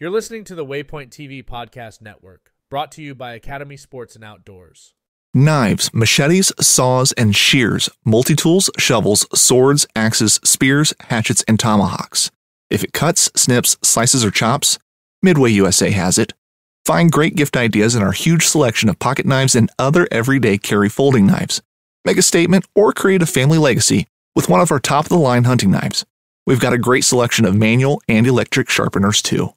You're listening to the Waypoint TV Podcast Network, brought to you by Academy Sports and Outdoors. Knives, machetes, saws, and shears, multi tools, shovels, swords, axes, spears, hatchets, and tomahawks. If it cuts, snips, slices, or chops, Midway USA has it. Find great gift ideas in our huge selection of pocket knives and other everyday carry folding knives. Make a statement or create a family legacy with one of our top of the line hunting knives. We've got a great selection of manual and electric sharpeners too.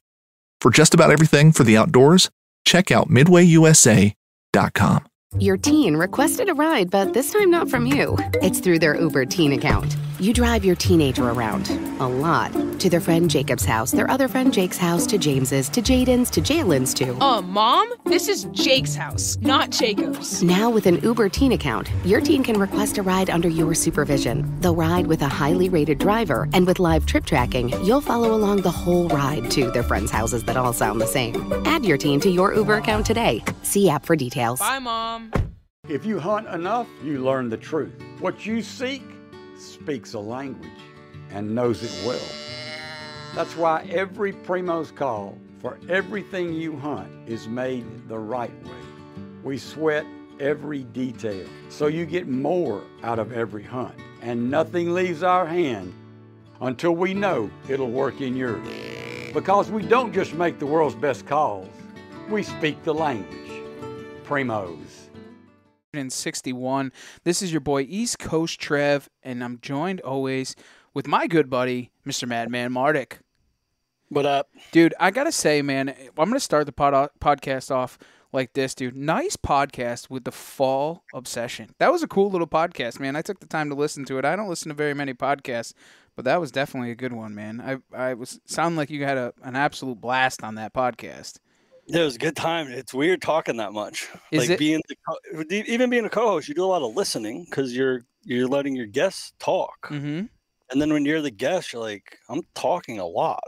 For just about everything for the outdoors, check out midwayusa.com. Your teen requested a ride, but this time not from you. It's through their Uber teen account. You drive your teenager around a lot to their friend Jacob's house, their other friend Jake's house, to James's, to Jaden's, to Jalen's, to. Uh, mom, this is Jake's house, not Jacob's. Now, with an Uber teen account, your teen can request a ride under your supervision. They'll ride with a highly rated driver, and with live trip tracking, you'll follow along the whole ride to their friends' houses that all sound the same. Add your teen to your Uber account today. See app for details. Bye, mom. If you hunt enough, you learn the truth. What you seek speaks a language and knows it well. That's why every Primos call for everything you hunt is made the right way. We sweat every detail so you get more out of every hunt, and nothing leaves our hand until we know it'll work in yours. Because we don't just make the world's best calls, we speak the language. Primos. 61. This is your boy East Coast Trev, and I'm joined always with my good buddy, Mr. Madman Mardick. What up? Dude, I gotta say, man, I'm gonna start the pod- podcast off like this, dude. Nice podcast with the fall obsession. That was a cool little podcast, man. I took the time to listen to it. I don't listen to very many podcasts, but that was definitely a good one, man. I I was sound like you had a, an absolute blast on that podcast. It was a good time. It's weird talking that much. Is like it- being the, co- even being a co-host, you do a lot of listening because you're you're letting your guests talk, Mm-hmm. And then when you're the guest, you're like, I'm talking a lot,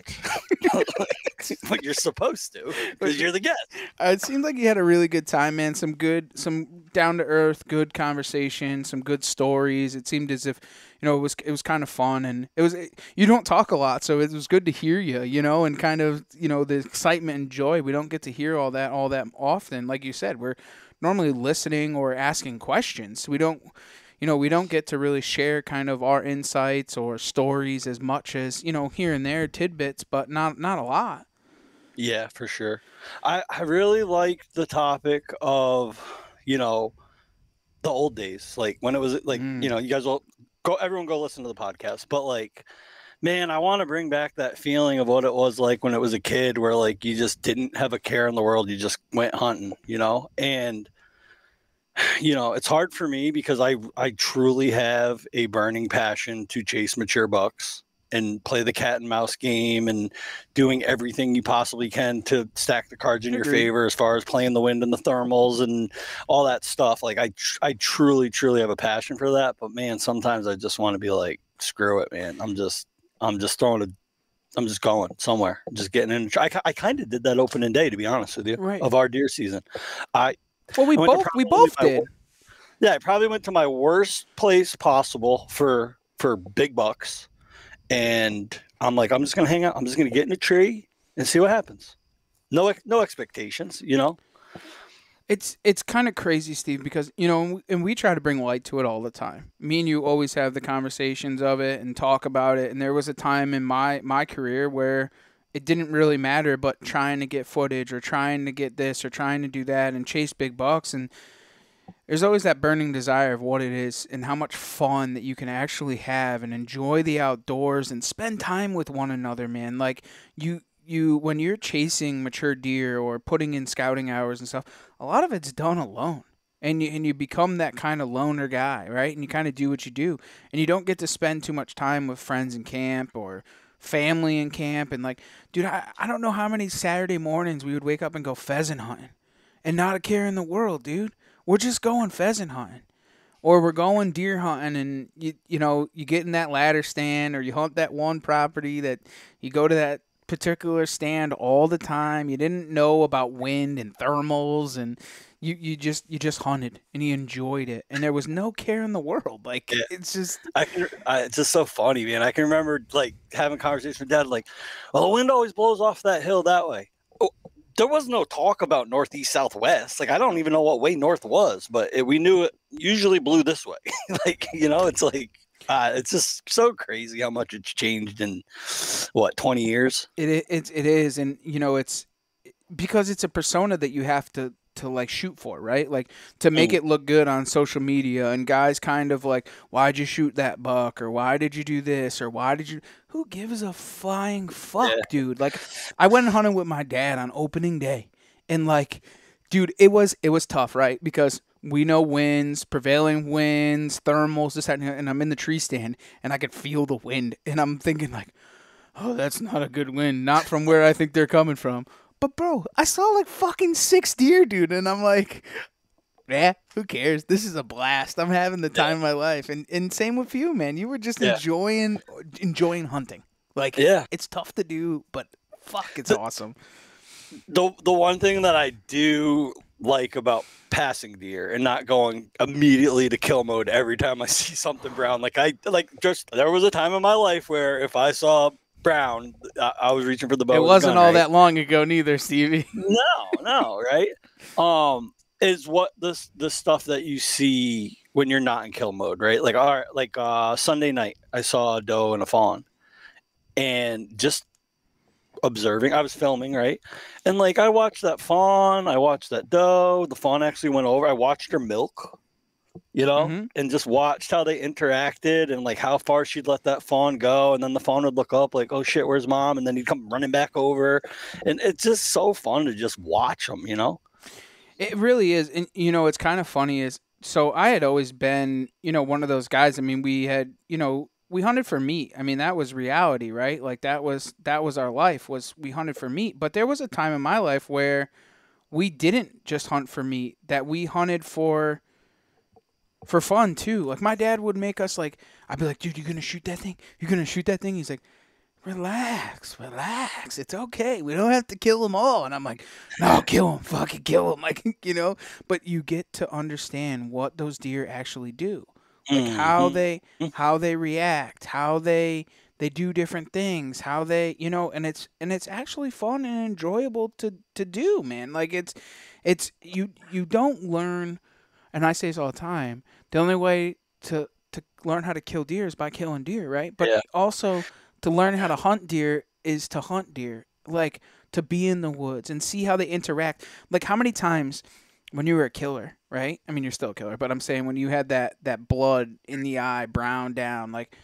but you're supposed to because you're the guest. Uh, it seemed like you had a really good time, man. Some good, some down to earth, good conversation, some good stories. It seemed as if you know it was it was kind of fun, and it was you don't talk a lot, so it was good to hear you, you know, and kind of you know the excitement and joy. We don't get to hear all that all that often, like you said. We're normally listening or asking questions. We don't. You know, we don't get to really share kind of our insights or stories as much as you know here and there tidbits, but not not a lot. Yeah, for sure. I I really like the topic of you know the old days, like when it was like Mm. you know you guys will go everyone go listen to the podcast, but like man, I want to bring back that feeling of what it was like when it was a kid, where like you just didn't have a care in the world, you just went hunting, you know, and you know it's hard for me because I I truly have a burning passion to chase mature bucks and play the cat and mouse game and doing everything you possibly can to stack the cards in your favor as far as playing the wind and the thermals and all that stuff. Like I tr- I truly truly have a passion for that but man sometimes I just want to be like screw it man. I'm just I'm just throwing a I'm just going somewhere just getting in. I, I kind of did that opening day to be honest with you Right. of our deer season. I Well, we I went to both we both did. yeah, I probably went to my worst place possible for for big bucks, and I'm like, I'm just gonna hang out. I'm just gonna get in a tree and see what happens. No, no expectations, you know. It's it's kind of crazy, Steve, because you know, and we- and we try to bring light to it all the time. Me and you always have the conversations of it and talk about it. And there was a time in my my career where it didn't really matter, but trying to get footage or trying to get this or trying to do that and chase big bucks. And there's always that burning desire of what it is and how much fun that you can actually have and enjoy the outdoors and spend time with one another, man. Like you you when you're chasing mature deer or putting in scouting hours and stuff, a lot of it's done alone. And you, and you become that kind of loner guy, right? And you kind of do what you do. And you don't get to spend too much time with friends in camp or family in camp. And like, dude, I, I don't know how many Saturday mornings we would wake up and go pheasant hunting and not a care in the world, dude. We're just going pheasant hunting. Or we're going deer hunting and you you know, you get in that ladder stand or you hunt that one property that you go to that particular stand all the time. You didn't know about wind and thermals and you, you just you just hunted and you enjoyed it and there was no care in the world. Like Yeah. it's just I can, I, it's just so funny, man. I can remember like having conversation with dad, like, well, the wind always blows off that hill that way. Oh, there was no talk about northeast, southwest. Like, I don't even know what way north was, but it, we knew it usually blew this way. like, you know, it's like, uh, it's just so crazy how much it's changed in what, 20 years? It it, it is, and you know it's because it's a persona that you have to to like shoot for, right? Like to make it look good on social media, and guys kind of like, why'd you shoot that buck, or why did you do this, or why did you? Who gives a flying fuck, Yeah. dude? Like, I went hunting with my dad on opening day, and like, dude, it was it was tough, right? Because we know winds, prevailing winds, thermals, this, that, and, and I'm in the tree stand, and I could feel the wind, and I'm thinking like oh, that's not a good wind. Not from where I think they're coming from. But bro, I saw like fucking six deer, dude, and I'm like, yeah, who cares? This is a blast. I'm having the time of my life. And and same with you, man. You were just Yeah. enjoying enjoying hunting. Like, Yeah. it's tough to do, but fuck, it's awesome. the the one thing that I do like about passing deer and not going immediately to kill mode every time I see something brown. Like I like just there was a time in my life where if I saw brown, I, I was reaching for the bow. it wasn't gun, all right? that long ago, neither, Stevie. No, no, right? Um, is what this the stuff that you see when you're not in kill mode, right? Like all right, like uh Sunday night, I saw a doe and a fawn, and just observing. I was filming, right? And like I watched that fawn, I watched that doe. The fawn actually went over. I watched her milk, you know, Mhm. and just watched how they interacted and like how far she'd let that fawn go. And then the fawn would look up like, "Oh shit, where's mom?" And then he'd come running back over, and it's just so fun to just watch them, you know. It really is. And you know, it's kind of funny is so I had always been, you know, one of those guys. I mean, we had, you know, we hunted for meat. I mean, that was reality, right? Like that was that was our life was we hunted for meat. But there was a time in my life where we didn't just hunt for meat, that we hunted for for fun too. Like my dad would make us like I'd be like, "Dude, you going to shoot that thing? You going to shoot that thing?" He's like, relax, relax. It's okay. We don't have to kill them all. And I'm like, no, kill them. Fucking kill them. Like, you know, but you get to understand what those deer actually do. Like how Mhm. they how they react, how they they do different things, how they, you know, and it's and it's actually fun and enjoyable to to do, man. Like it's it's you you don't learn and I say this all the time. The only way to to learn how to kill deer is by killing deer, right? But Yeah. also to learn how to hunt deer is to hunt deer. Like to be in the woods and see how they interact. Like how many times when you were a killer, right? I mean, you're still a killer, but I'm saying when you had that that blood in the eye, brown down, like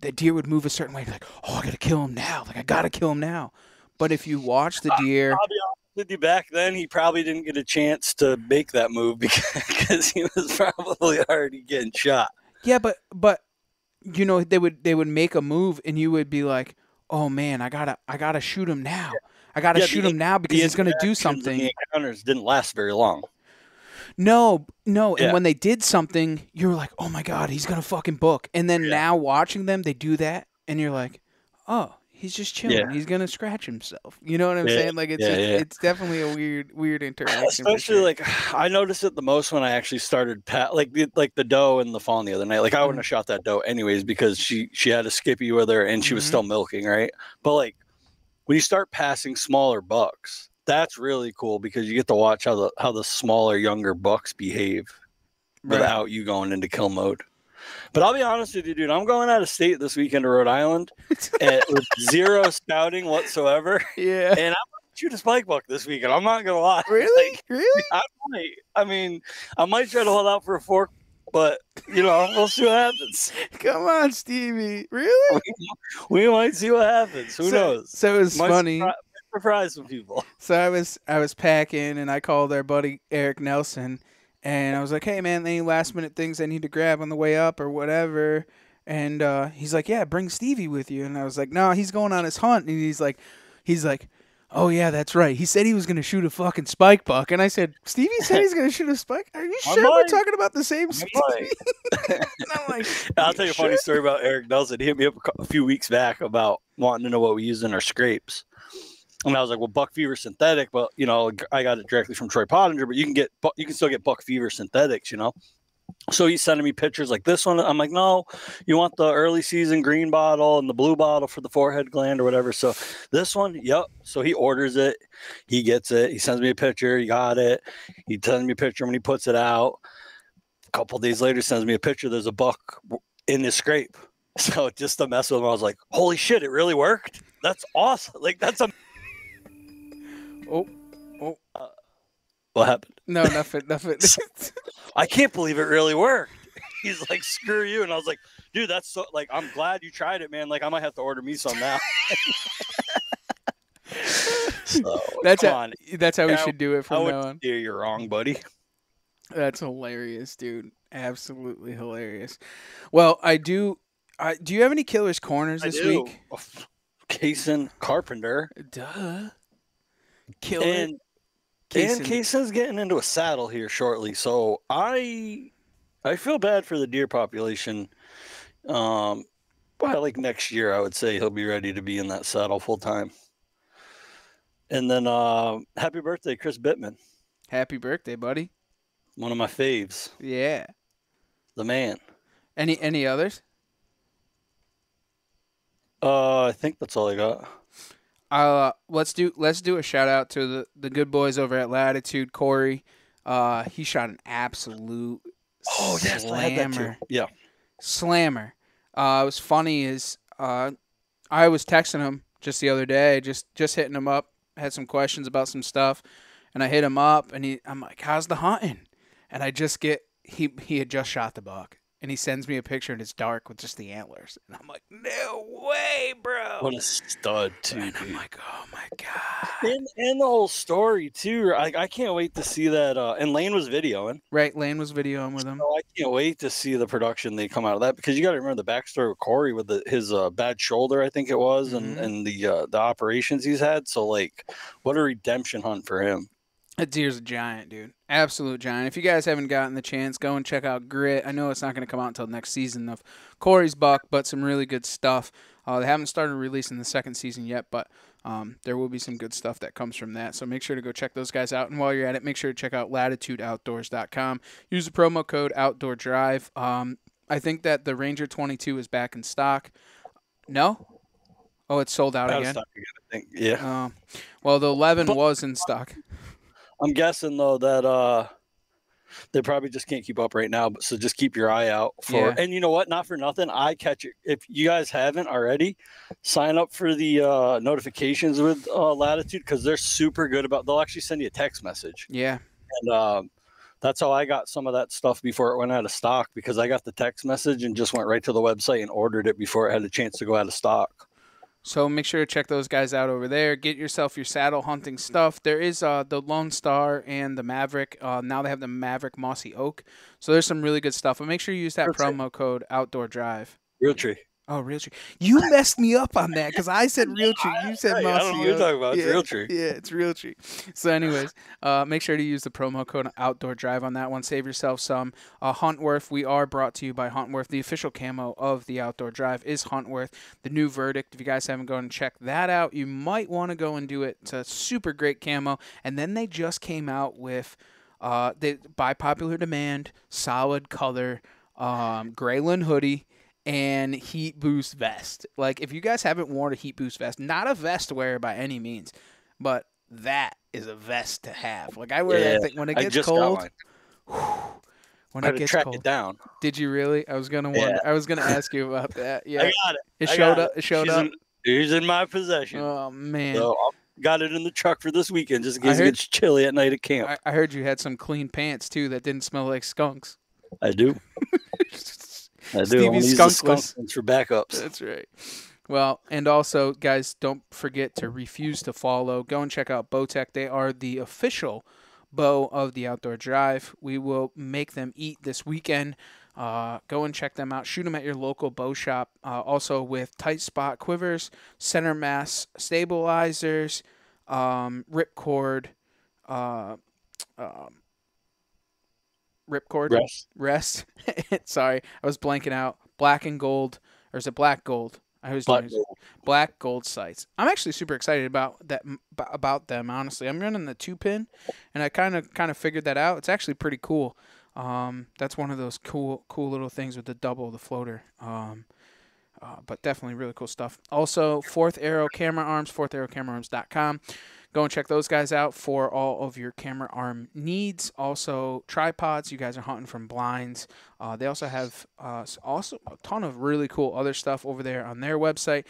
the deer would move a certain way. Like, oh, I gotta kill him now. Like I gotta kill him now. But if you watch the deer, I'll be honest with you. Back then, he probably didn't get a chance to make that move because he was probably already getting shot. yeah, but but you know they would they would make a move and you would be like, oh man, I gotta I gotta shoot him now. I gotta Yeah, the shoot him now because he's gonna do something. The encounters didn't last very long. No, no. And when they did something, you were like, oh my God, he's going to fucking book. And then Yeah. now watching them, they do that. And you're like, oh, he's just chilling. Yeah. He's going to scratch himself. You know what I'm Yeah, saying? Like, it's yeah, just, it's definitely a weird, weird interaction. Especially sure. like I noticed it the most when I actually started pat like the, like the doe and the fawn the other night. Like I wouldn't have shot that doe anyways because she she had a skippy with her and she was Mhm. still milking, right? But like when you start passing smaller bucks, that's really cool because you get to watch how the how the smaller younger bucks behave Right. without you going into kill mode. But I'll be honest with you, dude. I'm going out of state this weekend to Rhode Island and with zero scouting whatsoever. yeah. And I'm shoot a spike buck this weekend. I'm not gonna lie. Really? Like, really? I might. I mean, I might try to hold out for a fork, but you know, we'll see what happens. Come on, Stevie. Really? We might see what happens. Who so, knows? So it was Might funny. surpri- surprise some people. So I was I was packing and I called our buddy Eric Nelson and I was like, "Hey man, any last minute things I need to grab on the way up or whatever?" And uh, he's like, "Yeah, bring Stevie with you." And I was like, "No, he's going on his hunt." And he's like, "He's like." Oh yeah, that's right. He said he was gonna shoot a fucking spike buck, and I said, "Stevie said he's gonna shoot a spike. Are you sure we're talking about the same Stevie?" I'm like, I'll tell you a sure?" funny story about Eric Nelson. He hit me up a few weeks back about wanting to know what we use in our scrapes. And I was like, well, Buck Fever synthetic, but you know, I got it directly from Troy Pottinger, but you can get, you can still get Buck Fever synthetics, you know. So he's sending me pictures like this one. I'm like, no, you want the early season green bottle and the blue bottle for the forehead gland or whatever. So this one, yep. So he orders it, he gets it, he sends me a picture, he got it. He sends me a picture when he puts it out. A couple days later, sends me a picture. There's a buck in this scrape. So just to mess with him, I was like, holy shit, it really worked. That's awesome. Like that's a Oh, oh. Uh, what happened? No, nothing, nothing. I can't believe it really worked. He's like, screw you. And I was like, dude, that's so like I'm glad you tried it, man. Like I might have to order me some now. so, that's come how, on. that's how we should do it I from would now on. steer you wrong, buddy. That's hilarious, dude. Absolutely hilarious. Well, I do. I do you have any killers corners I this week? Kaysen Carpenter Duh. Killer. and Kaysen. and Kaysen's getting into a saddle here shortly. So I I feel bad for the deer population. Um, by like next year, I would say he'll be ready to be in that saddle full time. And then uh, happy birthday, Chris Bittman, Happy birthday, buddy. one of my faves, Yeah. the man. Any any others? Uh, I think that's all I got. Uh, let's do let's do a shout out to the the good boys over at Latitude. Corey, uh, he shot an absolute Oh yes, I had that too. slammer. Yeah. Slammer. Uh, it was funny is uh, I was texting him just the other day, just just hitting him up, had some questions about some stuff, and I hit him up, and he I'm like, "How's the hunting?" And I just get he he had just shot the buck, and he sends me a picture, and it's dark with just the antlers, and I'm like, "No way, bro!" What a stud too. and I'm dude. like, "Oh my god!" And, and the whole story too. I, I can't wait to see that. Uh, and Lane was videoing. Right, Lane was videoing with him. Oh, I can't wait to see the production they come out of that because you got to remember the backstory with Corey with the, his uh, bad shoulder, I think it was, and Mhm. and the uh, the operations he's had. So like, what a redemption hunt for him. That deer's a giant, dude. Absolute giant. If you guys haven't gotten the chance, go and check out Grit. I know it's not going to come out until next season of Corey's Buck, but some really good stuff. Uh, they haven't started releasing the second season yet, but um, there will be some good stuff that comes from that. So make sure to go check those guys out. And while you're at it, make sure to check out latitudeoutdoors.com. Use the promo code Outdoor Drive. Um, I think that the Ranger 22 is back in stock. No? Oh, it's sold out Out again. stock again. Yeah, Oh, well, the 11 But- was in stock. I'm guessing though that uh, they probably just can't keep up right now. But so just keep your eye out for. Yeah. And you know what? Not for nothing. I catch it. If you guys haven't already, sign up for the uh, notifications with uh, Latitude because they're super good about. They'll actually send you a text message. Yeah. and um, that's how I got some of that stuff before it went out of stock because I got the text message and just went right to the website and ordered it before it had a chance to go out of stock. So make sure to check those guys out over there. Get yourself your saddle hunting stuff. There is uh, the Lone Star and the Maverick. Uh, now they have the Maverick Mossy Oak. So there's some really good stuff. But make sure you use that it. promo code Outdoor Drive. Realtree. Oh, Realtree. You messed me up on that because I said Realtree. You said Hey, Mossy I don't know you're talking about. It's yeah, Realtree. Yeah, it's Realtree. So, anyways, uh, make sure to use the promo code Outdoor Drive on that one. Save yourself some. Uh, Huntworth. We are brought to you by Huntworth. The official camo of the Outdoor Drive is Huntworth. The new verdict. If you guys haven't gone and checked that out, you might want to go and do it. It's a super great camo. And then they just came out with, uh, they by popular demand, solid color, um, Grayland hoodie and heat boost vest. Like if you guys haven't worn a heat boost vest, not a vest to wear by any means, but that is a vest to have. Like I wear Yeah, that thing when it I gets just cold. When I it gets track cold. it down. Did you really? I was gonna Yeah. I was gonna ask you about that. Yeah. I got it. it I showed up. It showed She's up. In, he's in my possession. Oh man. so got it in the truck for this weekend just in case it gets chilly at night at camp. I, I heard you had some clean pants too that didn't smell like skunks. I do. I do. Stevie wanna use the skunk Skunkless. for backups. That's right. Well, and also, guys, don't forget to refuse to follow. Go and check out Bowtech. They are the official bow of the Outdoor Drive. We will make them eat this weekend. Uh, go and check them out. Shoot them at your local bow shop. Uh, also with tight spot quivers, center mass stabilizers, um, ripcord, uh, um, ripcord Rest. rest. Sorry, I was blanking out. Black and gold, or is it black gold? I was Black gold. black gold sights. I'm actually super excited about that about them. Honestly, I'm running the two pin, and I kind of kind of figured that out. It's actually pretty cool. Um, that's one of those cool cool little things with the double the floater. Um, uh, but definitely really cool stuff. Also, Fourth Arrow Camera Arms, fourtharrowcameraarms.com. Go and check those guys out for all of your camera arm needs. Also, tripods. You guys are hunting from blinds. Uh, they also have uh, also a ton of really cool other stuff over there on their website.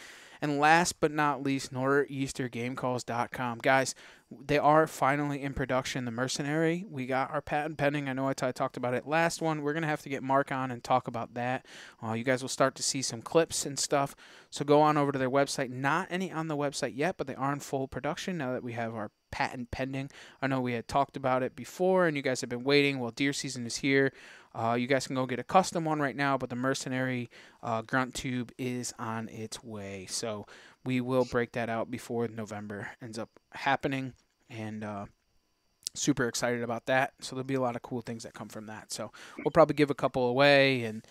And last but not least, northeastergamecalls.com. Guys, they are finally in production. The Mercenary. We got our patent pending. I know I talked about it last one. We're gonna have to get Mark on and talk about that. Uh, you guys will start to see some clips and stuff. So go on over to their website. Not any on the website yet, but they are in full production now that we have our patent pending. I know we had talked about it before, and you guys have been waiting. Well, deer season is here. Uh, you guys can go get a custom one right now, but the Mercenary uh, grunt tube is on its way. So we will break that out before November ends up happening, and uh, super excited about that. So there'll be a lot of cool things that come from that. So we'll probably give a couple away and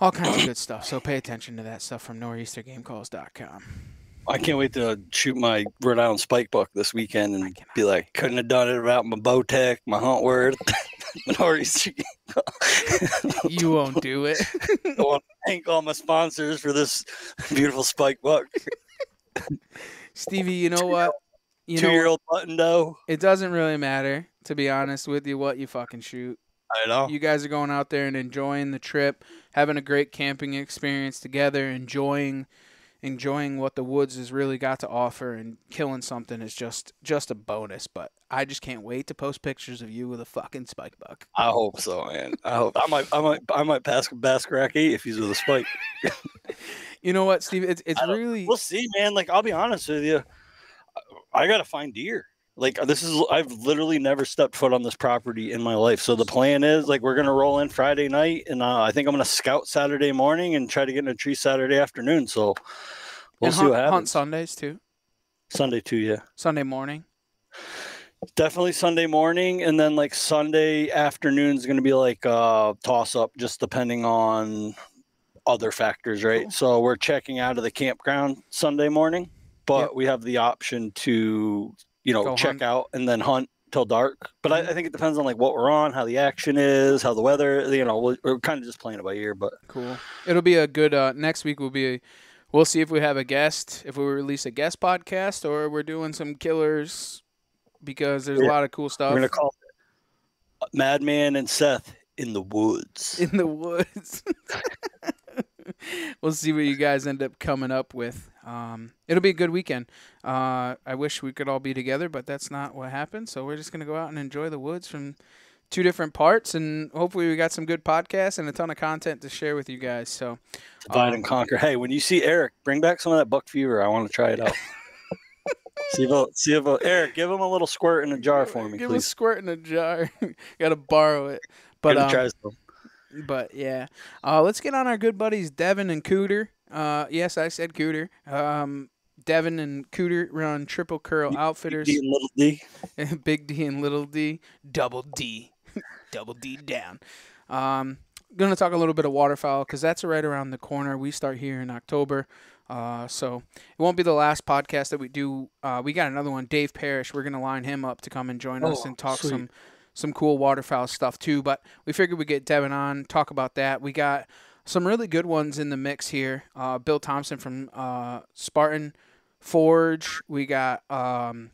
all kinds of good stuff. So pay attention to that stuff from northeastergamecalls.com. I can't wait to shoot my Rhode Island spike buck this weekend and be like, couldn't have done it without my Bowtech, my Huntworth. Northeast. You won't do it. I want to thank all my sponsors for this beautiful spike buck. Stevie, you know what? You Two know year old button doe. it doesn't really matter, to be honest with you, what you fucking shoot. I know. You guys are going out there and enjoying the trip, having a great camping experience together, enjoying enjoying what the woods has really got to offer and killing something is just just a bonus, but I just can't wait to post pictures of you with a fucking spike buck. I hope so, man. I hope I might I might I might pass eight if he's with a spike. You know what, Steve? It's it's really We'll see, man. Like I'll be honest with you, I gotta find deer. Like this is I've literally never stepped foot on this property in my life. So the plan is like we're gonna roll in Friday night, and uh, I think I'm gonna scout Saturday morning and try to get in a tree Saturday afternoon. So we'll and see hunt, what hunt happens. Sundays too. Sunday too, yeah. Sunday morning. Definitely Sunday morning, and then like Sunday afternoon is gonna be like uh toss up, just depending on other factors, right? Cool. So we're checking out of the campground Sunday morning, but Yep. we have the option to, you know, Go check hunt. out and then hunt till dark. But Mm-hmm. I, I think it depends on like what we're on, how the action is, how the weather. You know, we're, we're kind of just playing it by ear. But Cool. It'll be a good uh next week will be a, we'll see if we have a guest, if we release a guest podcast or we're doing some killers because there's a lot of cool stuff we're gonna call Madman and Seth in the woods. in the woods. we'll see what you guys end up coming up with. Um, it'll be a good weekend. Uh, I wish we could all be together, but that's not what happened. So we're just gonna go out and enjoy the woods from two different parts, and hopefully we got some good podcasts and a ton of content to share with you guys. So Divide Um, and conquer. Hey, when you see Eric, bring back some of that buck fever. I want to try it out. see if, I'll- see if I'll- Eric, give him a little squirt in a jar for me, give him a squirt in a jar. Got to borrow it. But um, try some. But yeah, uh, let's get on our good buddies Devin and Cooter. Uh, yes, I said Cooter. Um, Devin and Cooter run Triple Curl Outfitters, D and little D. Big D and Little D, Double D, Double D down. Um, gonna talk a little bit of waterfowl because that's right around the corner. We start here in October. Uh, so it won't be the last podcast that we do. Uh, we got another one, Dave Parrish. We're gonna line him up to come and join us Oh, and talk sweet. some some cool waterfowl stuff too. But we figured we'd get Devin on, talk about that. We got some really good ones in the mix here. Uh, Bill Thompson from uh, Spartan Forge. We got um,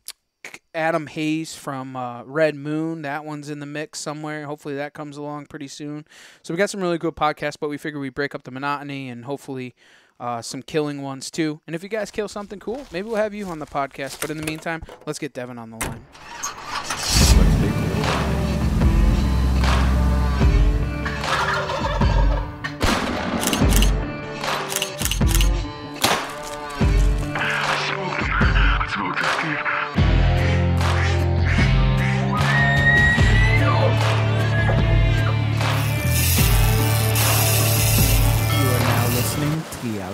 Adam Hayes from uh, Red Moon. That one's in the mix somewhere. Hopefully that comes along pretty soon. So we got some really good podcasts, but we figure we break up the monotony and hopefully uh, some killing ones too. And if you guys kill something cool, maybe we'll have you on the podcast. But in the meantime, let's get Devin on the line.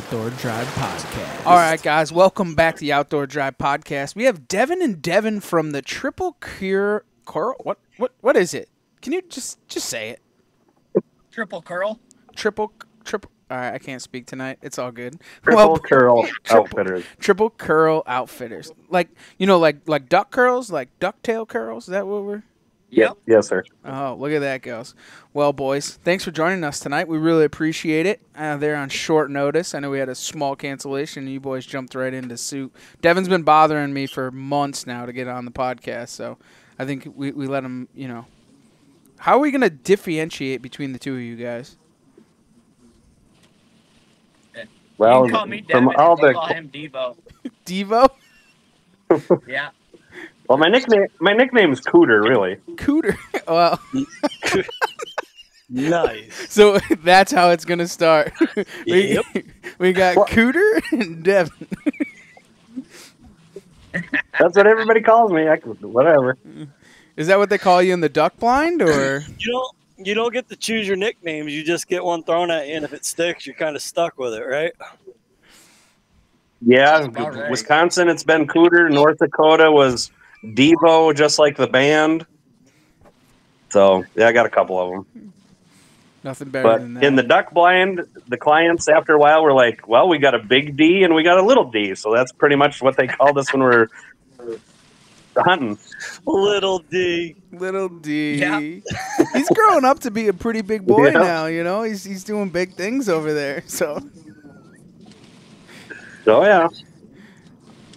Outdoor Drive Podcast. All right, guys, welcome back to the Outdoor Drive Podcast. We have Devin and Devin from the Triple Cure. Coral? What? What? What is it? Can you just just say it? Triple curl. Triple triple. All right, I can't speak tonight. It's all good. Triple curl triple- outfitters. Triple curl outfitters. Like you know, like like duck curls, like ducktail curls. Is that what we're? Yep. Yes, sir. Oh, look at that goes. Well, boys, thanks for joining us tonight. We really appreciate it. Uh, they're on short notice. I know we had a small cancellation, and you boys jumped right into suit. Devin's been bothering me for months now to get on the podcast, so I think we, we let him, you know. How are we going to differentiate between the two of you guys? Well, you can call me from Devin, all the call him Devo. Devo? Yeah. Well, my nickname my nickname is Cooter, really. Cooter. well, Nice. so that's how it's going to start. we, Yep. we got What? Cooter and Devin. That's what everybody calls me. I can, whatever. Is that what they call you in the duck blind, or? You don't you don't get to choose your nicknames. You just get one thrown at you, and if it sticks, you're kind of stuck with it, right? Yeah, right. Wisconsin, it's been Cooter. North Dakota was Devo, just like the band. So yeah, I got a couple of them. Nothing better But than that. in the duck blind, the clients after a while were like, "Well, we got a big D and we got a little D." So that's pretty much what they called us when we we're hunting. Little D. Little D. Yeah. He's growing up to be a pretty big boy Yeah. now, you know? He's he's doing big things over there. So So yeah,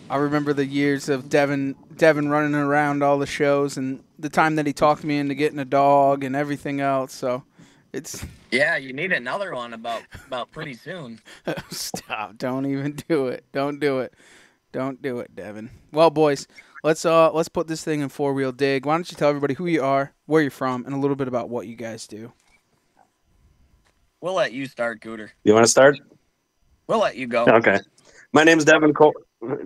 I remember the years of Devin Devin running around all the shows and the time that he talked me into getting a dog and everything else. So it's Yeah, you need another one about about pretty soon. stop. Don't even do it. Don't do it. Don't do it, Devin. Well, boys, let's uh let's put this thing in four wheel dig. Why don't you tell everybody who you are, where you're from, and a little bit about what you guys do. We'll let you start, Cooter. you want to start? We'll let you go. Okay. My name's Devin. Co-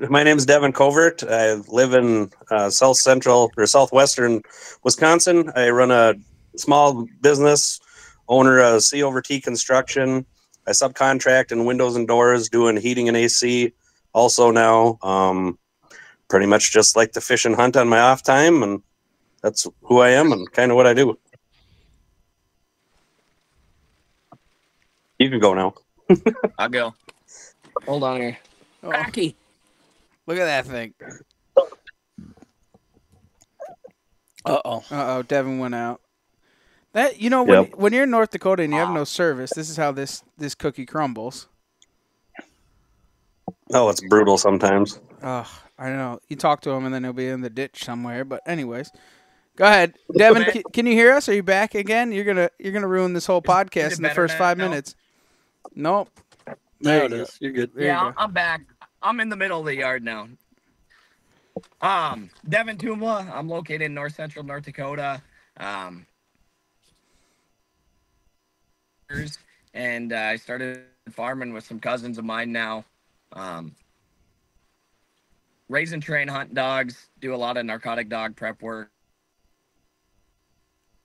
my name is Devin Covert. I live in uh, South Central or Southwestern Wisconsin. I run a small business, owner of C over T Construction. I subcontract in windows and doors, doing heating and AC. Also now, um, pretty much just like to fish and hunt on my off time, and that's who I am and kind of what I do. You can go now. I'll go. Hold on here. Oh, Cracky. Look at that thing. Uh oh. Uh oh, Devin went out. That you know when Yep. when you're in North Dakota and you have no service, this is how this this cookie crumbles. Oh, it's brutal sometimes. Oh, I know. You talk to him and then he'll be in the ditch somewhere. But anyways, go ahead, Devin. Can, can you hear us? Are you back again? You're gonna you're gonna ruin this whole podcast it in the better first five now? minutes. Nope. There There it you go. is. You're good. There you yeah, go. I'm- I'm back. I'm in the middle of the yard now. Um, Devin Tumla. I'm located in north central North Dakota. Um, and uh, I started farming with some cousins of mine now. Um, raise and train hunt dogs. Do a lot of narcotic dog prep work.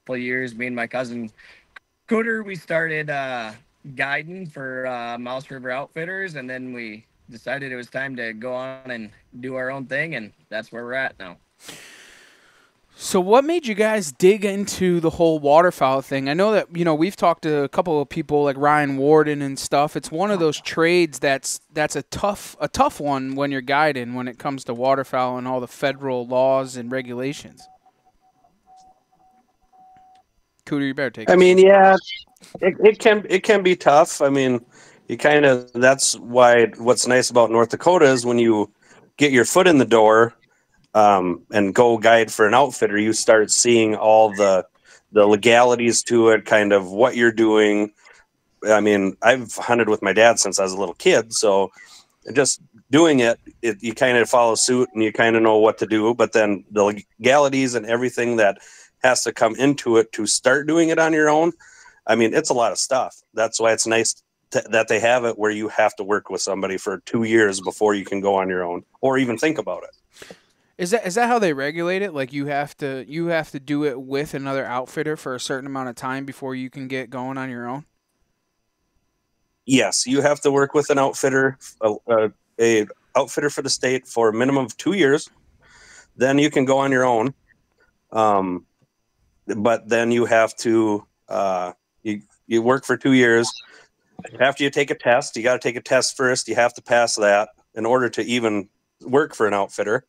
Couple years, me and my cousin Cooter, we started uh, guiding for uh, Mouse River Outfitters, and then we decided it was time to go on and do our own thing, and that's where we're at now. So, what made you guys dig into the whole waterfowl thing? I know that you know we've talked to a couple of people like Ryan Warden and stuff. It's one of those trades that's that's a tough a tough one when you're guiding when it comes to waterfowl and all the federal laws and regulations. Cooter, you better take. I mean, yeah, it, it can it can be tough. I mean, you kind of that's why what's nice about North Dakota is when you get your foot in the door um, and go guide for an outfitter, you start seeing all the the legalities to it, kind of what you're doing. I mean, I've hunted with my dad since I was a little kid, so just doing it, it you kind of follow suit and you kind of know what to do. But then the legalities and everything that has to come into it to start doing it on your own. I mean, it's a lot of stuff. That's why it's nice that they have it where you have to work with somebody for two years before you can go on your own or even think about it. Is that is that how they regulate it? Like you have to you have to do it with another outfitter for a certain amount of time before you can get going on your own. Yes, you have to work with an outfitter, a, a, a outfitter for the state for a minimum of two years. Then you can go on your own. Um, but then you have to uh, you you work for two years. After you take a test, you got to take a test first. You have to pass that in order to even work for an outfitter.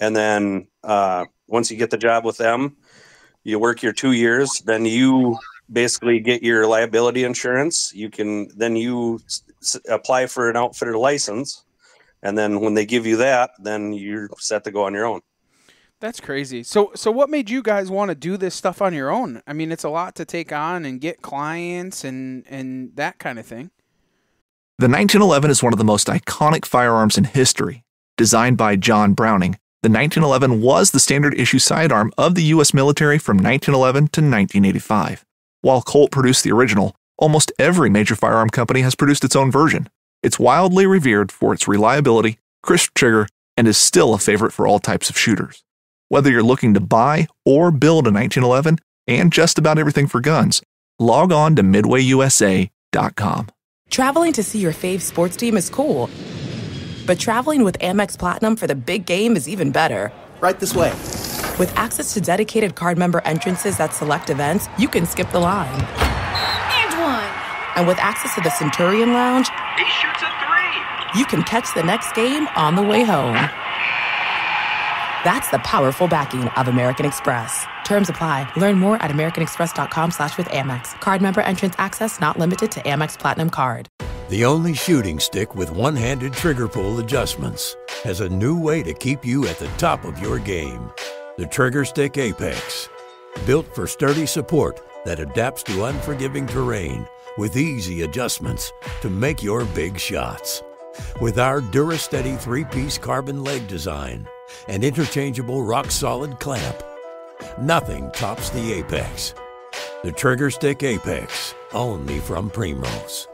And then uh, once you get the job with them, you work your two years. Then you basically get your liability insurance. You can then you s- apply for an outfitter license, and then when they give you that, then you're set to go on your own. That's crazy. So so what made you guys want to do this stuff on your own? I mean, it's a lot to take on and get clients and and that kind of thing. The 1911 is one of the most iconic firearms in history. Designed by John Browning, the 1911 was the standard issue sidearm of the U.S. military from 1911 to 1985. While Colt produced the original, almost every major firearm company has produced its own version. It's wildly revered for its reliability, crisp trigger, and is still a favorite for all types of shooters. Whether you're looking to buy or build a 1911 and just about everything for guns, log on to midwayusa.com. Traveling to see your fave sports team is cool, but traveling with Amex Platinum for the big game is even better. Right this way. With access to dedicated card member entrances at select events, you can skip the line. And one. And with access to the Centurion Lounge, He shoots a three. you can catch the next game on the way home. That's the powerful backing of American Express. Terms apply. Learn more at americanexpress.com slash with Amex. Card member entrance access not limited to Amex Platinum Card. The only shooting stick with one handed trigger pull adjustments has a new way to keep you at the top of your game. The Trigger Stick Apex. Built for sturdy support that adapts to unforgiving terrain with easy adjustments to make your big shots. With our DuraSteady three piece carbon leg design and interchangeable rock solid clamp, nothing tops the Apex. The Trigger Stick Apex, only from Primos.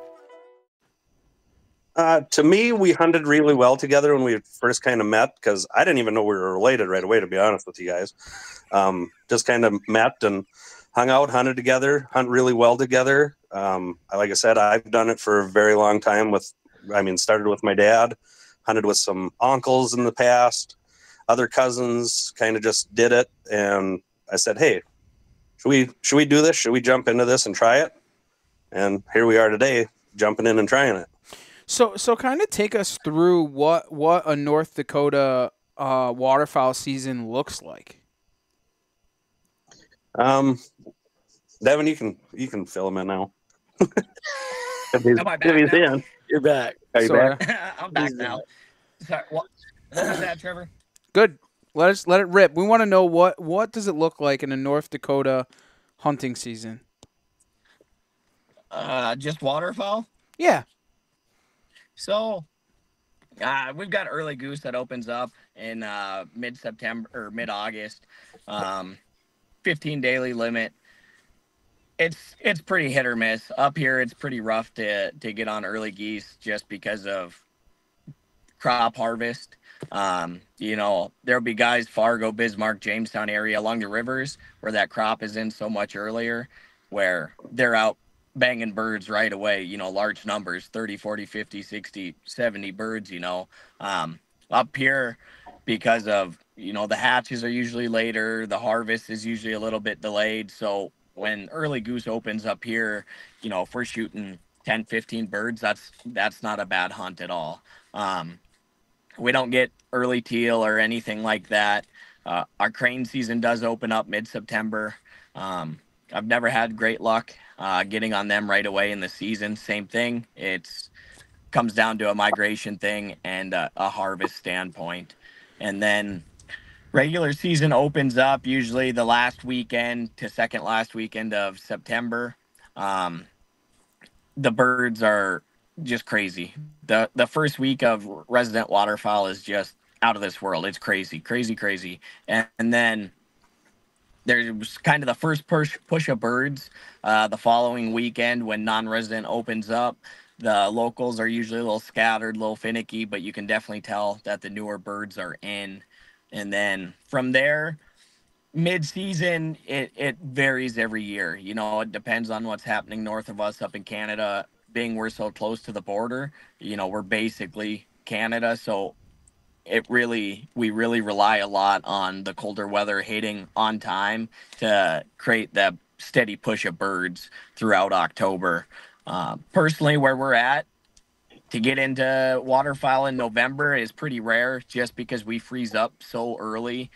Uh, to me, we hunted really well together when we first kind of met because I didn't even know we were related right away, to be honest with you guys. Um, just kind of met and hung out, hunted together, hunt really well together. Um, like I said, I've done it for a very long time with, I mean, started with my dad, hunted with some uncles in the past, other cousins kind of just did it. And I said, Hey, should we, should we do this? Should we jump into this and try it? And here we are today, jumping in and trying it. So so kind of take us through what what a North Dakota uh, waterfowl season looks like. Um, Devin, you can you can fill him in now. if he's, Am I if he's now? in, You're back. are you Sorta. back? I'm back now. Sorry, what, what was that, Trevor? Good. Let us let it rip. We want to know what what does it look like in a North Dakota hunting season. Uh, just waterfowl. Yeah. So, uh, we've got early goose that opens up in uh, mid September or mid August. Um, 15 daily limit. It's it's pretty hit or miss. Up here, it's pretty rough to to get on early geese just because of crop harvest. Um, you know, there'll be guys Fargo, Bismarck, Jamestown area along the rivers where that crop is in so much earlier, where they're out banging birds right away, you know, large numbers 30, 40, 50, 60, 70 birds, you know. Um, up here, because of, you know, the hatches are usually later, the harvest is usually a little bit delayed. So when early goose opens up here, you know, if we're shooting 10, 15 birds, that's that's not a bad hunt at all. Um, we don't get early teal or anything like that. Uh, our crane season does open up mid September. Um, I've never had great luck uh, getting on them right away in the season. Same thing. It's comes down to a migration thing and a, a harvest standpoint. And then regular season opens up usually the last weekend to second last weekend of September. Um, the birds are just crazy. the The first week of resident waterfowl is just out of this world. It's crazy, crazy, crazy. And, and then there's kind of the first push push of birds uh, the following weekend when non-resident opens up. The locals are usually a little scattered, a little finicky, but you can definitely tell that the newer birds are in. And then from there, mid-season, it, it varies every year. You know, it depends on what's happening north of us up in Canada. Being we're so close to the border, you know, we're basically Canada, so it really we really rely a lot on the colder weather hitting on time to create that steady push of birds throughout October. Uh, personally, where we're at, to get into waterfowl in November is pretty rare just because we freeze up so early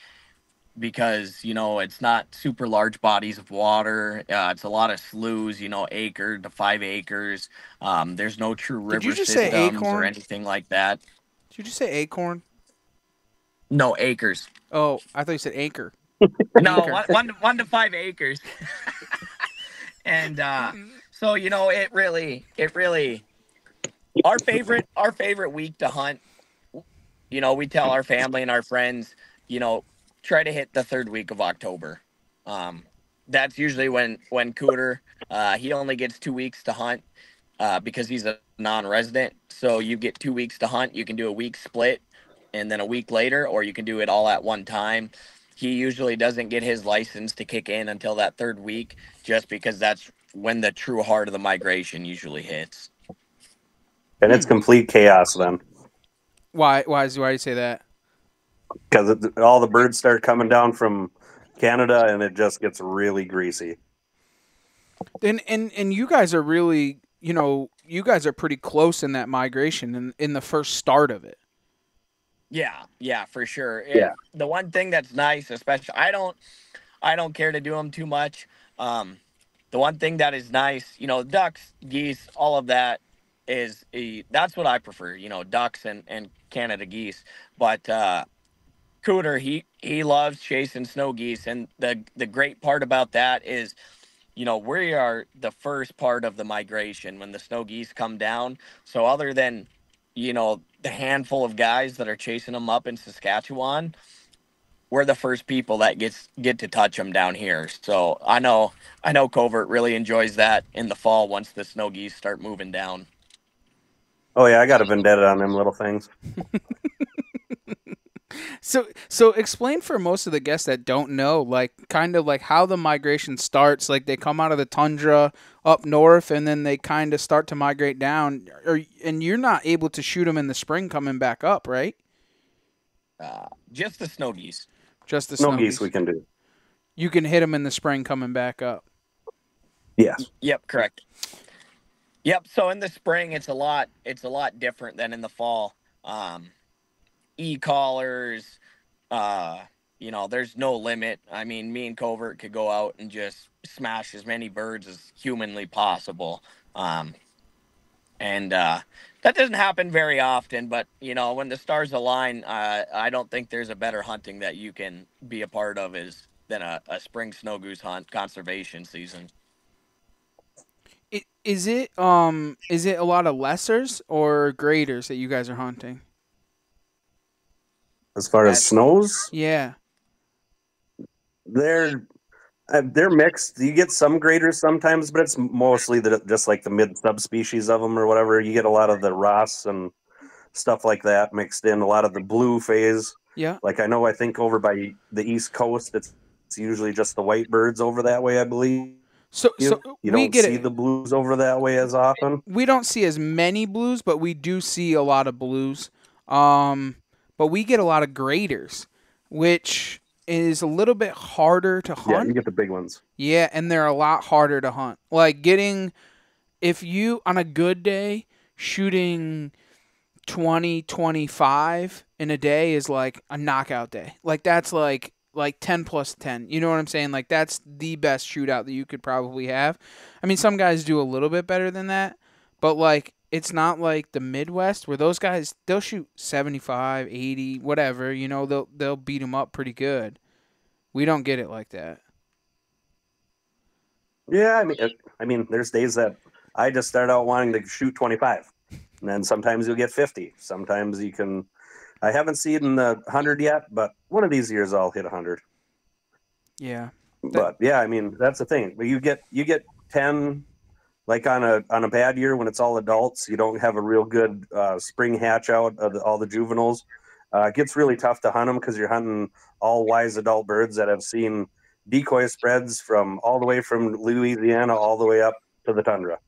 because you know it's not super large bodies of water uh, it's a lot of sloughs you know acre to five acres um, there's no true river Did you just say systems or anything like that. Did you just say acorn? no acres. Oh, I thought you said anchor. no one, one, to, one to five acres. And uh, so you know it really it really our favorite our favorite week to hunt you know we tell our family and our friends you know try to hit the third week of october um, that's usually when when cooter uh, he only gets two weeks to hunt uh, because he's a non-resident so you get two weeks to hunt you can do a week split and then a week later or you can do it all at one time he usually doesn't get his license to kick in until that third week just because that's when the true heart of the migration usually hits And it's complete chaos then. Why? Why? Is, why do you say that? Because all the birds start coming down from Canada, and it just gets really greasy. And and and you guys are really, you know, you guys are pretty close in that migration in in the first start of it. Yeah, yeah, for sure. Yeah. The one thing that's nice, especially I don't I don't care to do them too much. Um the one thing that is nice, you know, ducks, geese, all of that is a, that's what I prefer, you know, ducks and and Canada geese. But uh Cooter, he he loves chasing snow geese and the the great part about that is you know, we are the first part of the migration when the snow geese come down. So other than, you know, the handful of guys that are chasing them up in Saskatchewan, we're the first people that gets get to touch them down here. So I know I know Covert really enjoys that in the fall once the snow geese start moving down. Oh yeah, I got a vendetta on them little things. So so explain for most of the guests that don't know, like kind of like how the migration starts. Like they come out of the tundra up north, and then they kind of start to migrate down. Or and you're not able to shoot them in the spring coming back up, right? Uh, just the snow geese. Just the Snow snow geese we can do. You can hit them in the spring coming back up. Yes. Yep, correct. Yep. So in the spring, it's a lot. It's a lot different than in the fall. Um, e-callers, uh, you know, there's no limit. I mean, me and Covert could go out and just smash as many birds as humanly possible. Um, and uh, that doesn't happen very often, but you know, when the stars align, uh, I don't think there's a better hunting that you can be a part of is than a, a spring snow goose hunt conservation season. Is it um is it a lot of lessers or greaters that you guys are hunting? As far as snows, Yeah. they're uh, they're mixed. You get some greaters sometimes, but it's mostly the, just like the mid subspecies of them or whatever. You get a lot of the Ross and stuff like that mixed in. A lot of the blue phase. Yeah. Like I know, I think over by the East Coast, it's it's usually just the white birds over that way. I believe. So you, so you we don't get see it. the blues over that way as often. we don't see as many blues, but we do see a lot of blues. Um, but we get a lot of greaters, which is a little bit harder to hunt. Yeah, you get the big ones. Yeah, and they're a lot harder to hunt. Like getting if you on a good day shooting 20 25 in a day is like a knockout day. Like that's like like 10 plus 10. You know what I'm saying? Like that's the best shootout that you could probably have. I mean some guys do a little bit better than that, but like it's not like the Midwest where those guys they'll shoot 75, 80, whatever, you know, they'll they'll beat them up pretty good. We don't get it like that. Yeah, I mean, uh, I mean, there's days that I just start out wanting to shoot 25, and then sometimes you'll get 50. Sometimes you can. I haven't seen the 100 yet, but one of these years I'll hit 100. Yeah. But yeah, I mean, that's the thing. But you get you get 10, like on a on a bad year when it's all adults, you don't have a real good uh, spring hatch out of the, all the juveniles. Uh, it gets really tough to hunt them because you're hunting all wise adult birds that have seen decoy spreads from all the way from Louisiana all the way up to the tundra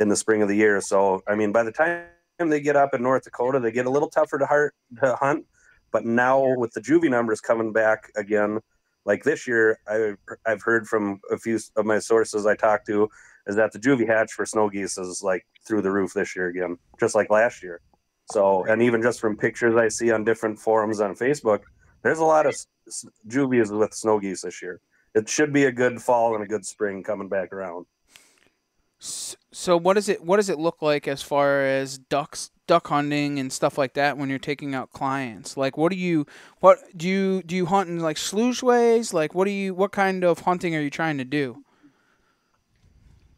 in the spring of the year. So, I mean, by the time they get up in North Dakota, they get a little tougher to, heart, to hunt. But now with the juvie numbers coming back again, like this year, I, I've heard from a few of my sources I talked to, is that the juvie hatch for snow geese is like through the roof this year again, just like last year. So, and even just from pictures I see on different forums on Facebook, there's a lot of juvies with snow geese this year. It should be a good fall and a good spring coming back around. So what does it what does it look like as far as ducks duck hunting and stuff like that when you're taking out clients? Like what do you what do you do you hunt in like sluiceways? Like what do you what kind of hunting are you trying to do?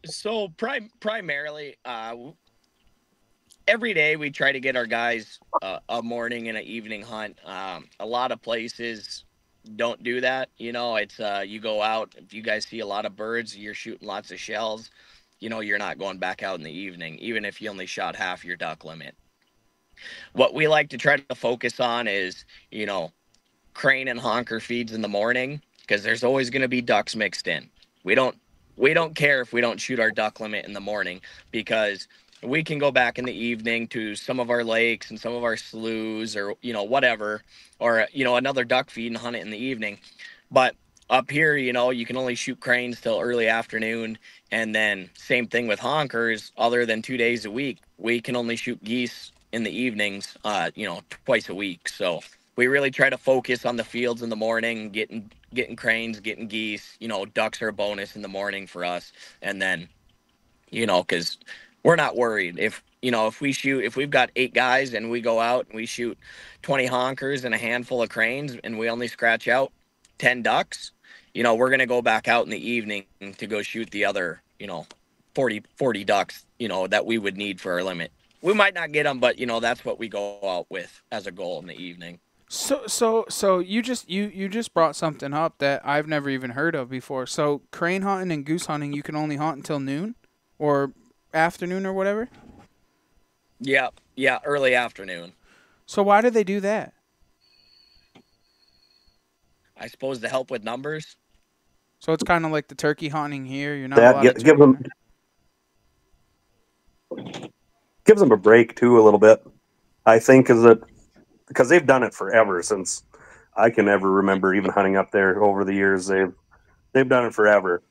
So prim- primarily, uh, every day we try to get our guys uh, a morning and an evening hunt. Um, a lot of places don't do that. You know, it's uh, you go out if you guys see a lot of birds, you're shooting lots of shells. You know, you're not going back out in the evening, even if you only shot half your duck limit. What we like to try to focus on is, you know, crane and honker feeds in the morning because there's always going to be ducks mixed in. We don't we don't care if we don't shoot our duck limit in the morning because we can go back in the evening to some of our lakes and some of our sloughs or you know whatever or you know another duck feed and hunt it in the evening. But up here you know you can only shoot cranes till early afternoon. And then same thing with honkers other than two days a week we can only shoot geese in the evenings uh you know twice a week. So we really try to focus on the fields in the morning, getting getting cranes, getting geese. You know, ducks are a bonus in the morning for us, and then, you know, because we're not worried. If you know if we shoot if we've got eight guys and we go out and we shoot 20 honkers and a handful of cranes and we only scratch out 10 ducks you know we're going to go back out in the evening to go shoot the other you know 40 40 ducks you know that we would need for our limit. We might not get them but you know that's what we go out with as a goal in the evening So so so you just you you just brought something up that I've never even heard of before. So crane hunting and goose hunting you can only hunt until noon or afternoon or whatever? Yeah, yeah, early afternoon. So why do they do that? I suppose to help with numbers. So it's kind of like the turkey hunting here. You're not That allowed gi- to give them gives them a break too a little bit. I think is that because they've done it forever since I can ever remember even hunting up there over the years. They've they've done it forever.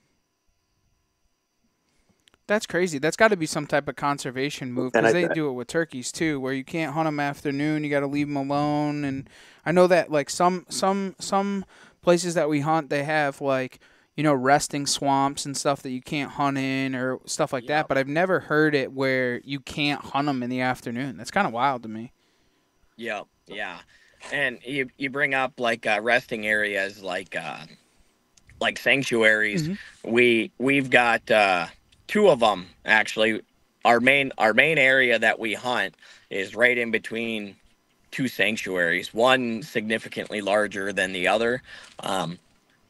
That's crazy. That's got to be some type of conservation move And because I- they do it with turkeys too, where you can't hunt them afternoon. You got to leave them alone. And I know that like some some some places that we hunt, they have like you know resting swamps and stuff that you can't hunt in or stuff like that. But I've never heard it where you can't hunt them in the afternoon. That's kind of wild to me. Yep, yeah. And you you bring up like uh, resting areas like uh, like sanctuaries. We we've got uh, two of them actually. Our main our main area that we hunt is right in between two sanctuaries. One significantly larger than the other. Um,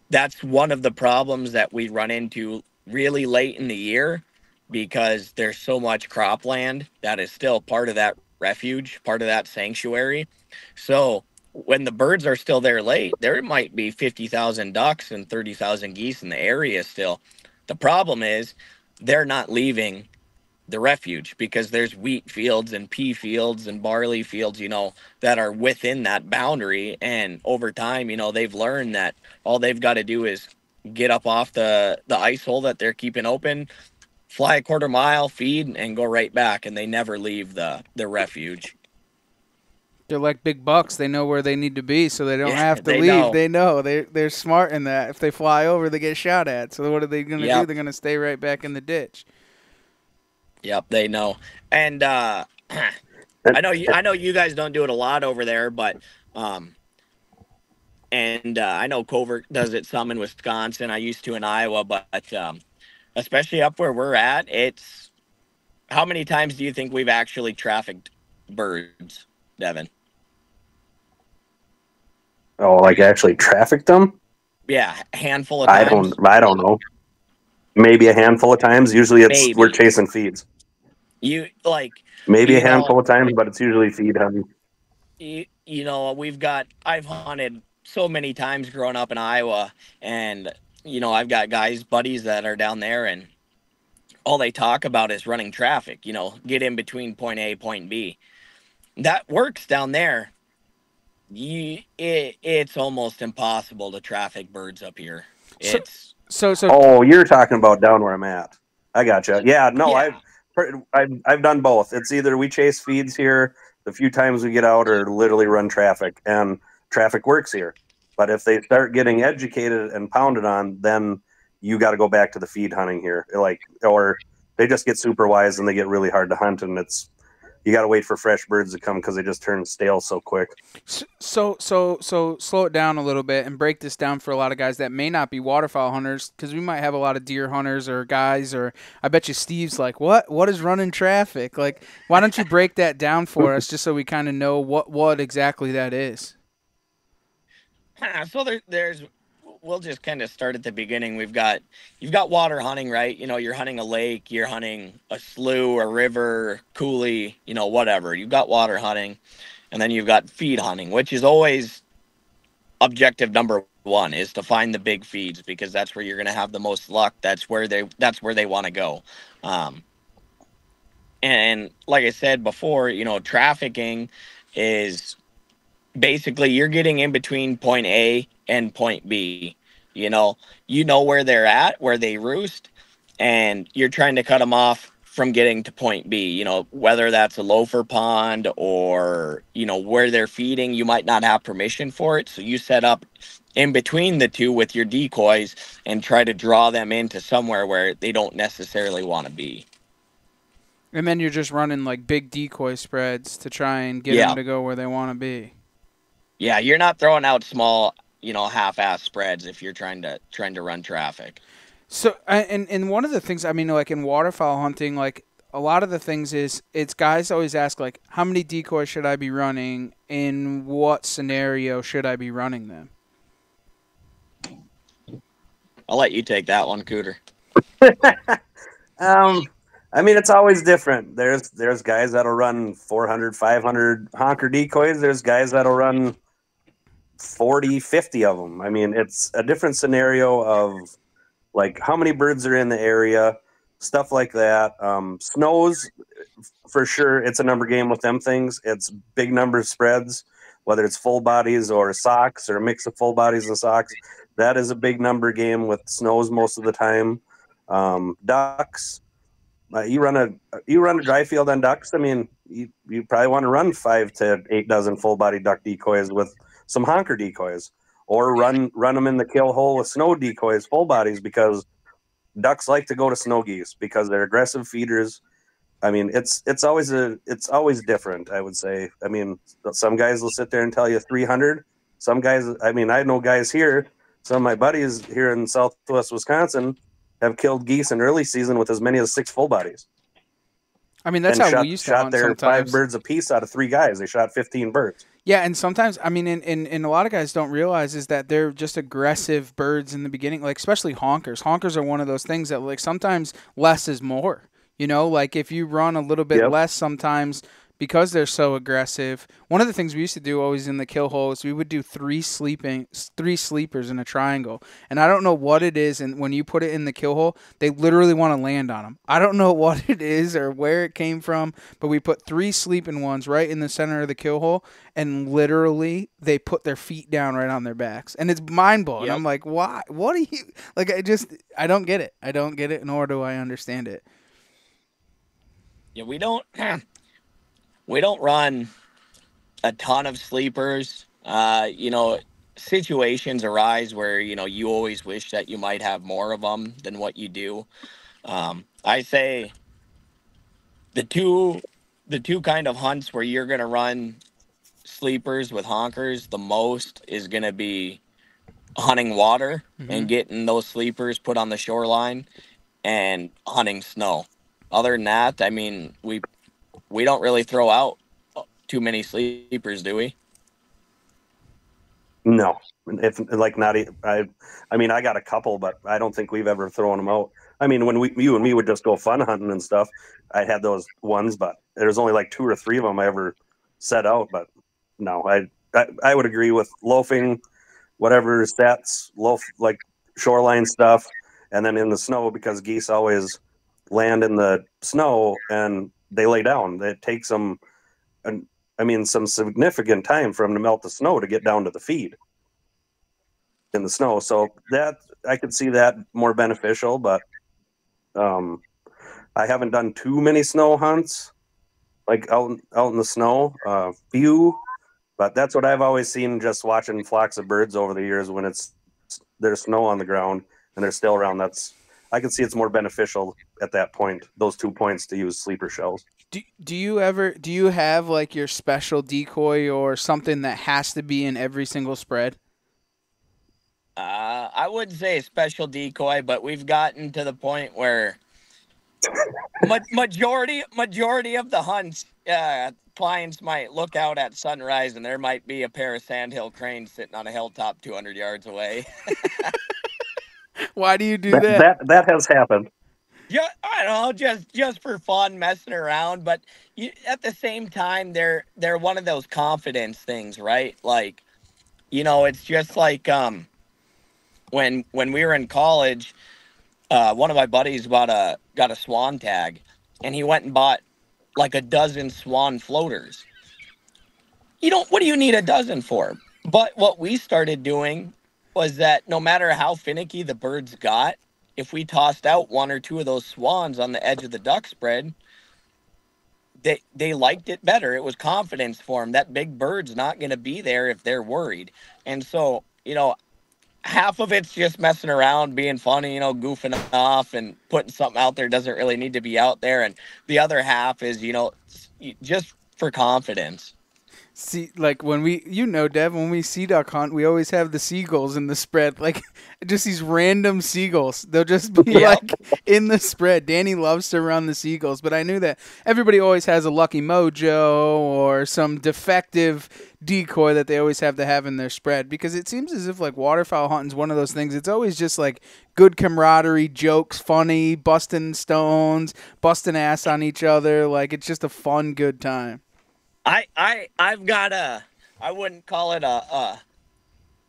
that's one of the problems that we run into really late in the year because there's so much cropland that is still part of that refuge, part of that sanctuary. So when the birds are still there late, there might be 50,000 ducks and 30,000 geese in the area still. The problem is they're not leaving the refuge because there's wheat fields and pea fields and barley fields, you know, that are within that boundary. And over time, you know, they've learned that all they've got to do is get up off the, the ice hole that they're keeping open, fly a quarter mile, feed, and go right back. And they never leave the, the refuge. They're like big bucks. They know where they need to be, so they don't Yeah, have to they leave. know. They know. They they're smart in that. If they fly over, they get shot at. So what are they gonna do? They're gonna stay right back in the ditch. Yep, they know. And uh I know you I know you guys don't do it a lot over there, but um and uh, I know Covert does it some in Wisconsin. I used to in Iowa, but um especially up where we're at, it's how many times do you think we've actually trafficked birds, Devin? Oh, like actually trafficked them? Yeah, a handful of I times. don't. I don't know. Maybe a handful of times. Usually, it's Maybe. we're chasing feeds. You like Maybe a you know, handful of times, but it's usually feed hunting. you, you know, we've got, I've hunted so many times growing up in Iowa, and, you know, I've got guys, buddies that are down there, and all they talk about is running traffic, you know, get in between point A, point B. That works down there. You, it, it's almost impossible to traffic birds up here. So- It's, So so Oh, you're talking about down where I'm at. I gotcha. Yeah, no, I've, I've I've done both. It's either we chase feeds here the few times we get out, or literally run traffic, and traffic works here. But if they start getting educated and pounded on, then you got to go back to the feed hunting here. Like, or they just get super wise and they get really hard to hunt, and it's you got to wait for fresh birds to come because they just turn stale so quick. So, so, so, slow it down a little bit and break this down for a lot of guys that may not be waterfowl hunters, because we might have a lot of deer hunters or guys, or I bet you Steve's like, what, what is running traffic? Like, why don't you break that down for us, just so we kind of know what, what exactly that is? So there, there's we'll just kind of start at the beginning. We've got you've got water hunting, right? You know, you're hunting a lake, you're hunting a slough, a river, coulee, you know, whatever. You've got water hunting, and then you've got feed hunting, which is always objective number one is to find the big feeds because that's where you're going to have the most luck. That's where they that's where they want to go. Um, and like I said before, you know, trafficking is basically you're getting in between point A and point B. You know, you know where they're at, where they roost, and you're trying to cut them off from getting to point B. You know, whether that's a loafer pond or, you know, where they're feeding, you might not have permission for it. So you set up in between the two with your decoys and try to draw them into somewhere where they don't necessarily want to be. And then you're just running like big decoy spreads to try and get yeah. them to go where they want to be. Yeah, you're not throwing out small, you know, half-ass spreads if you're trying to trying to run traffic. So, and and one of the things I mean, like in waterfowl hunting, like a lot of the things is it's guys always ask like, how many decoys should I be running? In what scenario should I be running them? I'll let you take that one, Cooter. um, I mean, it's always different. There's there's guys that'll run 400, 500 honker decoys. There's guys that'll run 40, 50 of them. I mean, it's a different scenario of like how many birds are in the area, stuff like that. Um, snows, for sure, it's a number game with them things. It's big number spreads, whether it's full bodies or socks or a mix of full bodies and socks. That is a big number game with snows most of the time. Um, ducks, uh, you run a you run a dry field on ducks. I mean, you, you probably want to run five to eight dozen full body duck decoys with some honker decoys, or run run them in the kill hole with snow decoys, full bodies, because ducks like to go to snow geese because they're aggressive feeders. I mean, it's it's always a it's always different. I would say. I mean, some guys will sit there and tell you 300. Some guys, I mean, I know guys here. Some of my buddies here in Southwest Wisconsin have killed geese in early season with as many as six full bodies. I mean, that's how shot, we used to shot hunt their sometimes. five birds a piece out of three guys. They shot 15 birds. Yeah, and sometimes I mean, and, and, and a lot of guys don't realize is that they're just aggressive birds in the beginning, like especially honkers. Honkers are one of those things that like sometimes less is more. You know, like if you run a little bit Yep. less, sometimes because they're so aggressive. One of the things we used to do always in the kill hole is we would do three sleeping, three sleepers in a triangle. And I don't know what it is, and when you put it in the kill hole, they literally want to land on them. I don't know what it is or where it came from, but we put three sleeping ones right in the center of the kill hole, and literally they put their feet down right on their backs, and it's mind blowing. Yep. I'm like, why? What are you like? I just I don't get it. I don't get it, nor do I understand it. Yeah, we don't we don't run a ton of sleepers. Uh, you know, situations arise where you know you always wish that you might have more of them than what you do. Um, I say the two the two kind of hunts where you're gonna run sleepers with honkers the most is gonna be hunting water and Mhm. getting those sleepers put on the shoreline and hunting snow. Other than that, I mean, we we don't really throw out too many sleepers, do we? No, if like not. I, I mean, I got a couple, but I don't think we've ever thrown them out. I mean, when we, you and me would just go fun hunting and stuff, I had those ones, but there's only like two or three of them I ever set out. But no, I, I, I would agree with loafing, whatever stats, loaf like shoreline stuff, and then in the snow because geese always land in the snow and they lay down. It takes them, and I mean, some significant time for them to melt the snow to get down to the feed in the snow. So that I could see that more beneficial, but um, I haven't done too many snow hunts, like out out in the snow. Uh, few, but that's what I've always seen just watching flocks of birds over the years when it's there's snow on the ground and they're still around. That's I can see it's more beneficial at that point, those two points to use sleeper shells. Do, do you ever do you have like your special decoy or something that has to be in every single spread? Uh, I wouldn't say a special decoy, but we've gotten to the point where ma- majority majority of the hunts, uh, clients might look out at sunrise and there might be a pair of sandhill cranes sitting on a hilltop 200 yards away. Why do you do That that? that, that has happened. Yeah, I don't know, just just for fun, messing around. But you, at the same time, they're they're one of those confidence things, right? Like, you know, it's just like um, when when we were in college, uh, one of my buddies bought a got a swan tag, and he went and bought like a dozen swan floaters. You don't. What do you need a dozen for? But what we started doing was that no matter how finicky the birds got, if we tossed out one or two of those swans on the edge of the duck spread, they they liked it better. It was confidence for them. That big bird's not going to be there if they're worried. And so, you know, half of it's just messing around, being funny, you know, goofing off and putting something out there doesn't really need to be out there. And the other half is, you know, just for confidence. See, like when we, you know, Dev, when we sea duck hunt, we always have the seagulls in the spread. Like just these random seagulls. They'll just be Yeah. like in the spread. Danny loves to run the seagulls, but I knew that everybody always has a lucky mojo or some defective decoy that they always have to have in their spread because it seems as if like waterfowl hunting's one of those things. It's always just like good camaraderie, jokes, funny, busting stones, busting ass on each other. Like it's just a fun, good time. I I I've got a I wouldn't call it a a,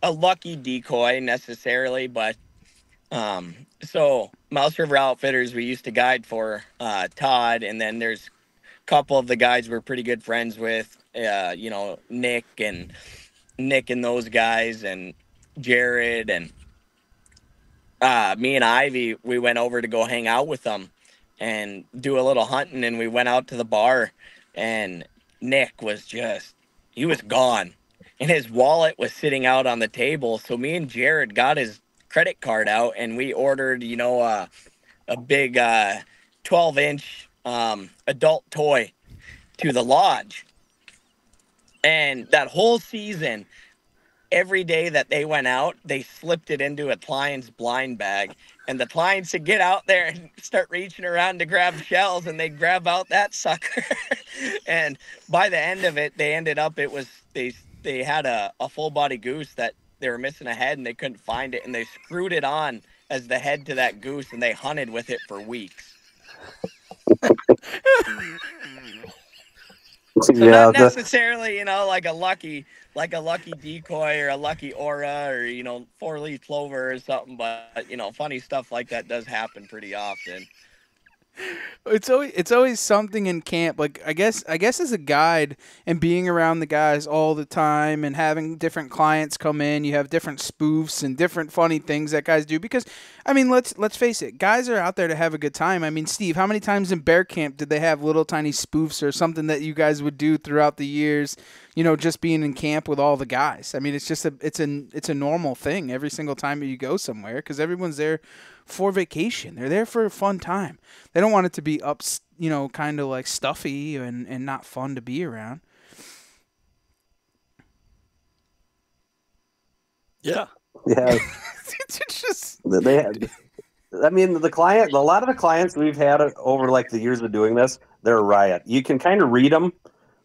a lucky decoy necessarily, but um so Mouse River Outfitters we used to guide for uh Todd and then there's a couple of the guys we're pretty good friends with uh you know Nick and Nick and those guys and Jared and uh me and Ivy we went over to go hang out with them and do a little hunting and we went out to the bar and Nick was just he was gone. And his wallet was sitting out on the table. So me and Jared got his credit card out and we ordered you know uh, a big uh 12 inch um adult toy to the lodge. And that whole season every day that they went out they slipped it into a client's blind bag and the clients would get out there and start reaching around to grab shells and they'd grab out that sucker. And by the end of it they ended up it was they they had a, a full body goose that they were missing a head and they couldn't find it and they screwed it on as the head to that goose and they hunted with it for weeks. So yeah, not the, necessarily you know like a lucky like a lucky decoy or a lucky aura or you know four leaf clover or something but you know funny stuff like that does happen pretty often It's always it's always something in camp. Like I guess I guess as a guide and being around the guys all the time and having different clients come in, you have different spoofs and different funny things that guys do. Because I mean, let's let's face it, guys are out there to have a good time. I mean, Steve, how many times in bear camp did they have little tiny spoofs or something that you guys would do throughout the years? You know, just being in camp with all the guys. I mean, it's just a it's a it's a normal thing every single time you go somewhere because everyone's there for vacation. They're there for a fun time. They don't want it to be up, you know, kind of like stuffy and, and not fun to be around. Yeah. yeah. it's just they had i mean the client a lot of the clients we've had over like the years of doing this they're a riot you can kind of read them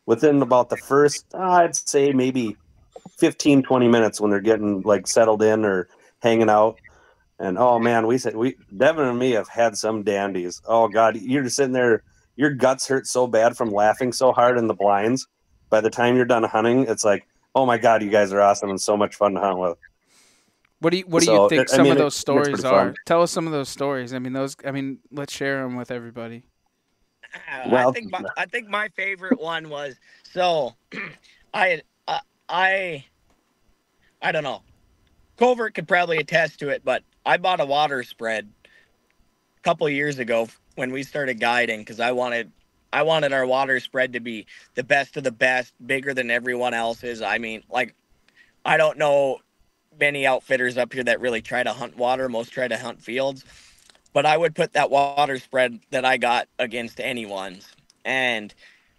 within about the first uh, i'd say maybe 15 20 minutes when they're getting like settled in or hanging out and oh man we said we devin and me have had some dandies oh god you're just sitting there your guts hurt so bad from laughing so hard in the blinds by the time you're done hunting it's like oh my god you guys are awesome and so much fun to hunt with What do you What do So, you think it- I some mean, of those stories pretty are? fun. Tell us some of those stories. I mean, those. I mean, let's share them with everybody. I Well- think my, I think my favorite one was so I uh, I I don't know. Covert could probably attest to it, but I bought a water spread a couple years ago when we started guiding because I wanted I wanted our water spread to be the best of the best, bigger than everyone else's. I mean, like I don't know many outfitters up here that really try to hunt water. Most try to hunt fields. But I would put that water spread that I got against anyone's. And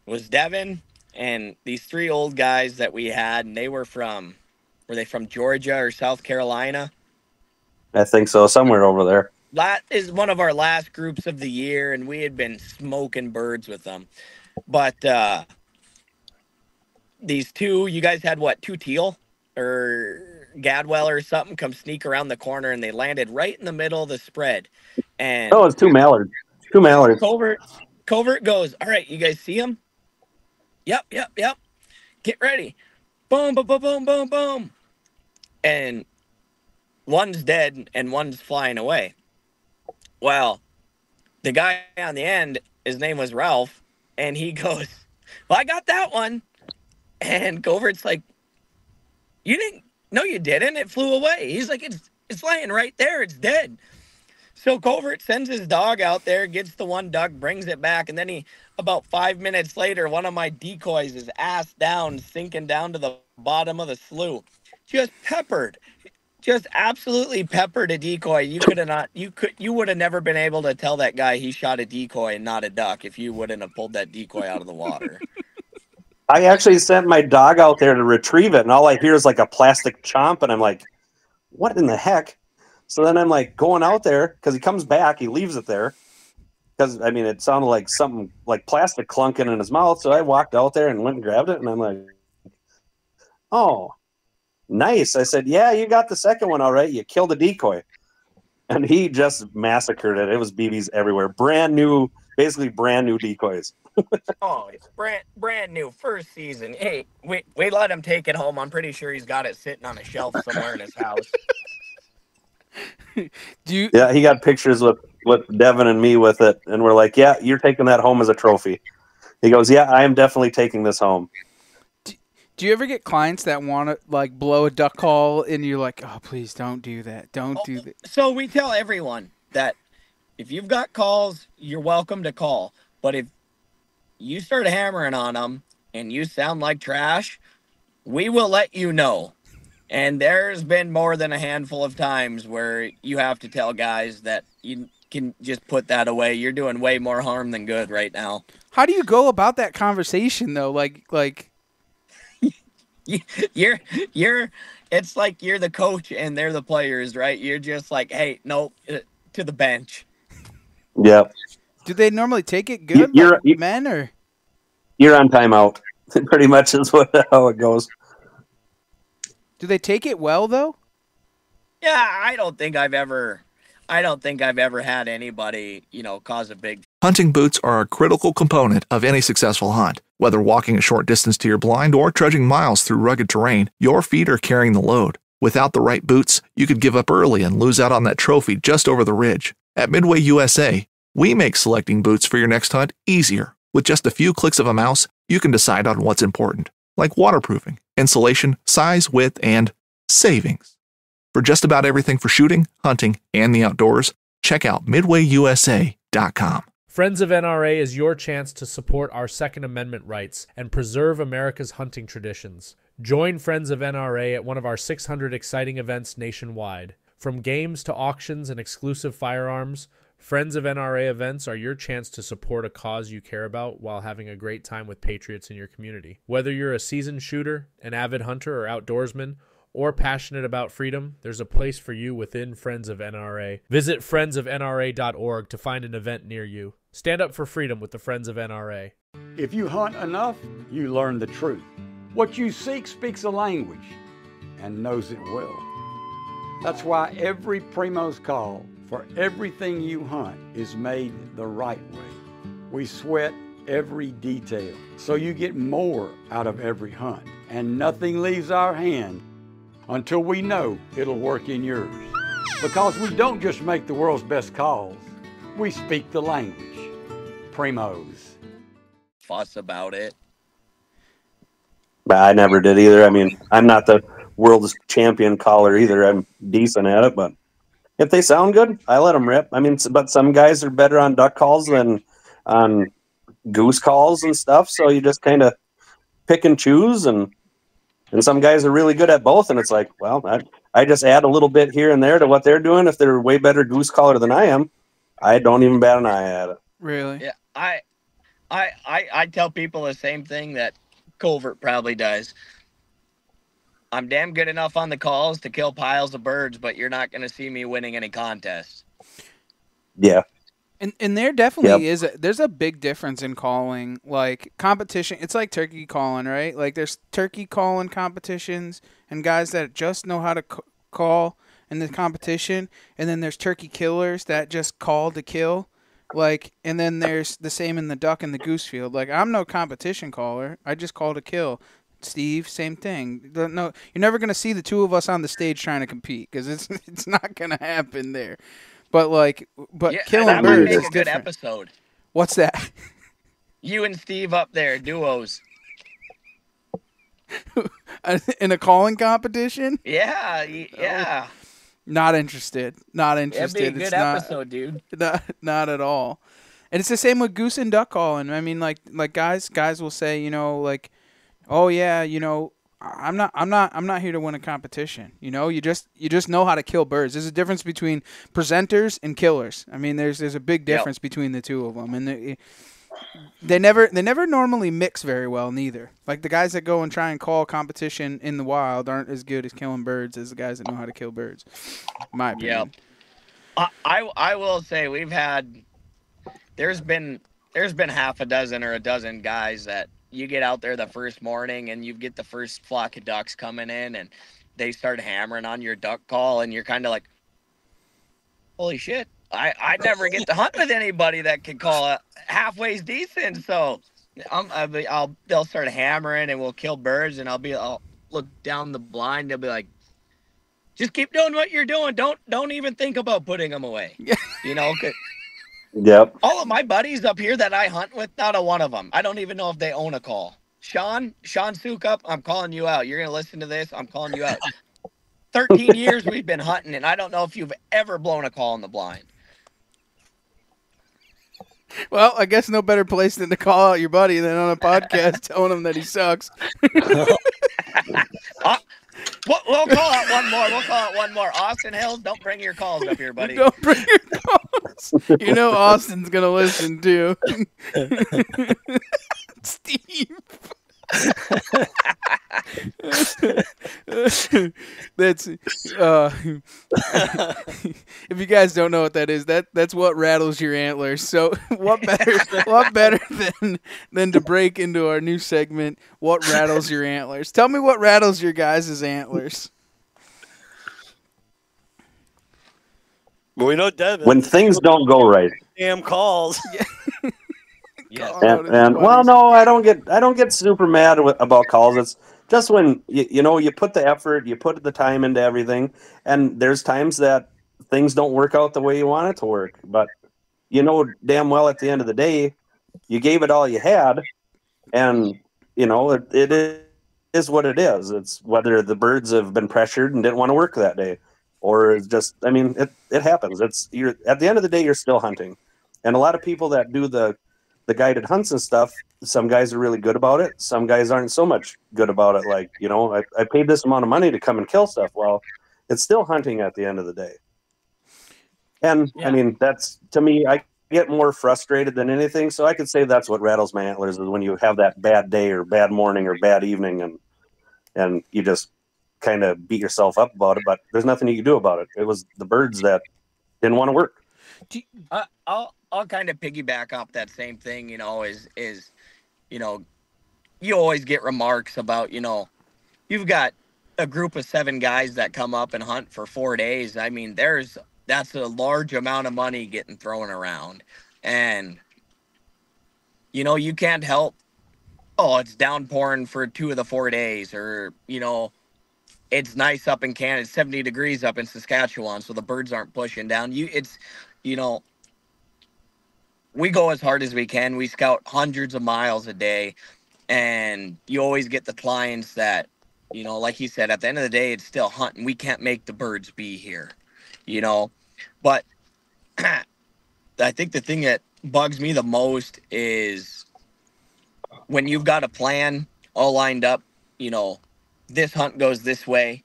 was Devin and these three old guys that we had, and they were from were they from Georgia or South Carolina? I think so, somewhere over there. that is one of our last groups of the year, and we had been smoking birds with them. But uh, these two, you guys had what, two teal or gadwall or something come sneak around the corner, and they landed right in the middle of the spread. And Oh, it's two mallards. Two mallards. Covert, Covert goes, All right, you guys see him? Yep, yep, yep. Get ready. Boom, boom, boom, boom, boom, boom. And one's dead and one's flying away. Well, the guy on the end, his name was Ralph, and he goes, Well, I got that one. And Covert's like, You didn't no, you didn't. It flew away. He's like, It's it's laying right there, it's dead. So Covert sends his dog out there, gets the one duck, brings it back, and then he about five minutes later, one of my decoys is ass down, sinking down to the bottom of the slough. Just peppered. Just absolutely peppered a decoy. You could have not you could you would have never been able to tell that guy he shot a decoy and not a duck if you wouldn't have pulled that decoy out of the water. I actually sent my dog out there to retrieve it, and all I hear is like a plastic chomp, and I'm like, "What in the heck?" So then I'm like going out there because he comes back, he leaves it there because I mean it sounded like something like plastic clunking in his mouth. So I walked out there and went and grabbed it, and I'm like, "Oh, nice!" I said, "Yeah, you got the second one all right. You killed a decoy." And he just massacred it. It was BBs everywhere, brand new, basically brand new decoys. oh, it's brand brand new first season. Hey, we we let him take it home. I'm pretty sure he's got it sitting on a shelf somewhere in his house. Do you Yeah, he got pictures with with Devin and me with it, and we're like, "Yeah, you're taking that home as a trophy." He goes, "Yeah, I am definitely taking this home." Do you ever get clients that want to like blow a duck call and you're like, "Oh, please don't do that. Don't do oh, that." So we tell everyone that if you've got calls, you're welcome to call. But if you start hammering on them and you sound like trash, we will let you know. And there's been more than a handful of times where you have to tell guys that you can just put that away. You're doing way more harm than good right now. How do you go about that conversation though? Like like You're you're it's like you're the coach and they're the players, right? You're just like, "Hey, no, uh, to the bench." Yep, do they normally take it good you're- like men or you're on timeout. Pretty much is what how it goes. do they take it well though? Yeah, I don't think I've ever I don't think I've ever had anybody, you know, cause a big Hunting boots are a critical component of any successful hunt. Whether walking a short distance to your blind or trudging miles through rugged terrain, your feet are carrying the load. Without the right boots, you could give up early and lose out on that trophy just over the ridge. At Midway USA, we make selecting boots for your next hunt easier. With just a few clicks of a mouse, you can decide on what's important, like waterproofing, insulation, size, width, and savings. For just about everything for shooting, hunting, and the outdoors, check out midwayusa.com. Friends of NRA is your chance to support our Second Amendment rights and preserve America's hunting traditions. Join Friends of NRA at one of our 600 exciting events nationwide. From games to auctions and exclusive firearms, Friends of NRA events are your chance to support a cause you care about while having a great time with patriots in your community. Whether you're a seasoned shooter, an avid hunter or outdoorsman, or passionate about freedom, there's a place for you within Friends of NRA. Visit friendsofnra.org to find an event near you. Stand up for freedom with the Friends of NRA. If you hunt enough, you learn the truth. What you seek speaks a language and knows it well. That's why every Primos call for everything you hunt is made the right way. We sweat every detail so you get more out of every hunt, and nothing leaves our hand until we know it'll work in yours. Because we don't just make the world's best calls, we speak the language. Primos. fuss about it. But I never did either. I mean, I'm not the world's champion caller either. I'm decent at it, but if they sound good, I let them rip. I mean, but some guys are better on duck calls than on goose calls and stuff. So you just kind of pick and choose, and and some guys are really good at both. And it's like, well, I, I just add a little bit here and there to what they're doing. If they're way better goose caller than I am, I don't even bat an eye at it. Really? Yeah, I, I, I, I tell people the same thing that Covert probably does. I'm damn good enough on the calls to kill piles of birds, but you're not going to see me winning any contests. Yeah. And and there definitely Yep. is a, there's a big difference in calling like competition. It's like turkey calling, right? Like there's turkey calling competitions and guys that just know how to c- call in the competition, and then there's turkey killers that just call to kill. Like and then there's the same in the duck and the goose field. Like I'm no competition caller. I just call to kill. Steve, same thing. No, you're never gonna see the two of us on the stage trying to compete because it's it's not gonna happen there. But like, but yeah, killing birds is a good different. episode. What's that? You and Steve up there, duos. In a calling competition? Yeah, y- oh. yeah. Not interested. Not That'd interested. be a good it's not, episode, dude. Not, not at all. And it's the same with goose and duck calling. I mean, like, like guys, guys will say, you know, like, oh yeah, you know, I'm not, I'm not, I'm not here to win a competition. You know, you just, you just know how to kill birds. There's a difference between presenters and killers. I mean, there's, there's a big Yep. difference between the two of them, and they, they never, they never normally mix very well. Neither. Like the guys that go and try and call competition in the wild aren't as good as killing birds as the guys that know how to kill birds. My opinion. Yep. I, I I will say we've had there's been there's been half a dozen or a dozen guys that you get out there the first morning and you get the first flock of ducks coming in and they start hammering on your duck call and you're kind of like holy shit I I never get to hunt with anybody that can call it halfway's decent so I'm, I'll, be, I'll they'll start hammering and we'll kill birds and I'll be I'll look down the blind they'll be like just keep doing what you're doing. Don't don't even think about putting them away. You know. Yep. all of my buddies up here that I hunt with, not a one of them. I don't even know if they own a call. Sean, Sean Sukup, I'm calling you out. You're gonna listen to this. I'm calling you out. 13 years we've been hunting, and I don't know if you've ever blown a call in the blind. Well, I guess no better place than to call out your buddy than on a podcast telling him that he sucks. Uh, we'll, we'll call out one more. We'll call out one more. Austin Hills, don't bring your calls up here, buddy. Don't bring your calls. You know Austin's gonna listen too. Steve. that's uh if you guys don't know what that is that that's what rattles your antlers so what better what better than than to break into our new segment what rattles your antlers tell me what rattles your guys' antlers Well, we know Devin. When things don't go right. damn calls. Yes. and, and well no i don't get i don't get super mad with, about calls. It's just when you, you know you put the effort you put the time into everything and there's times that things don't work out the way you want it to work. But you know damn well at the end of the day you gave it all you had and you know it, it is what it is. It's whether the birds have been pressured and didn't want to work that day or it's just i mean it, it happens. It's you're at the end of the day you're still hunting. And a lot of people that do the the guided hunts and stuff, some guys are really good about it. Some guys aren't so much good about it. Like, you know, I, I paid this amount of money to come and kill stuff. Well, it's still hunting at the end of the day. And I mean, that's to me, I get more frustrated than anything. So I could say that's what rattles my antlers is when you have that bad day or bad morning or bad evening and and you just kind of beat yourself up about it. But there's nothing you can do about it. It was the birds that didn't want to work. Uh, I'll I'll kind of piggyback off that same thing. You know, is is you know, you always get remarks about you know, you've got a group of seven guys that come up and hunt for four days. I mean, there's that's a large amount of money getting thrown around, and you know you can't help. Oh, it's downpouring for two of the four days, or you know, it's nice up in Canada, 70 degrees up in Saskatchewan, so the birds aren't pushing down. You, it's, you know, we go as hard as we can. We scout hundreds of miles a day, and you always get the clients that, you know, like he said, at the end of the day, it's still hunting. We can't make the birds be here, you know. But I think the thing that bugs me the most is when you've got a plan all lined up, you know, this hunt goes this way,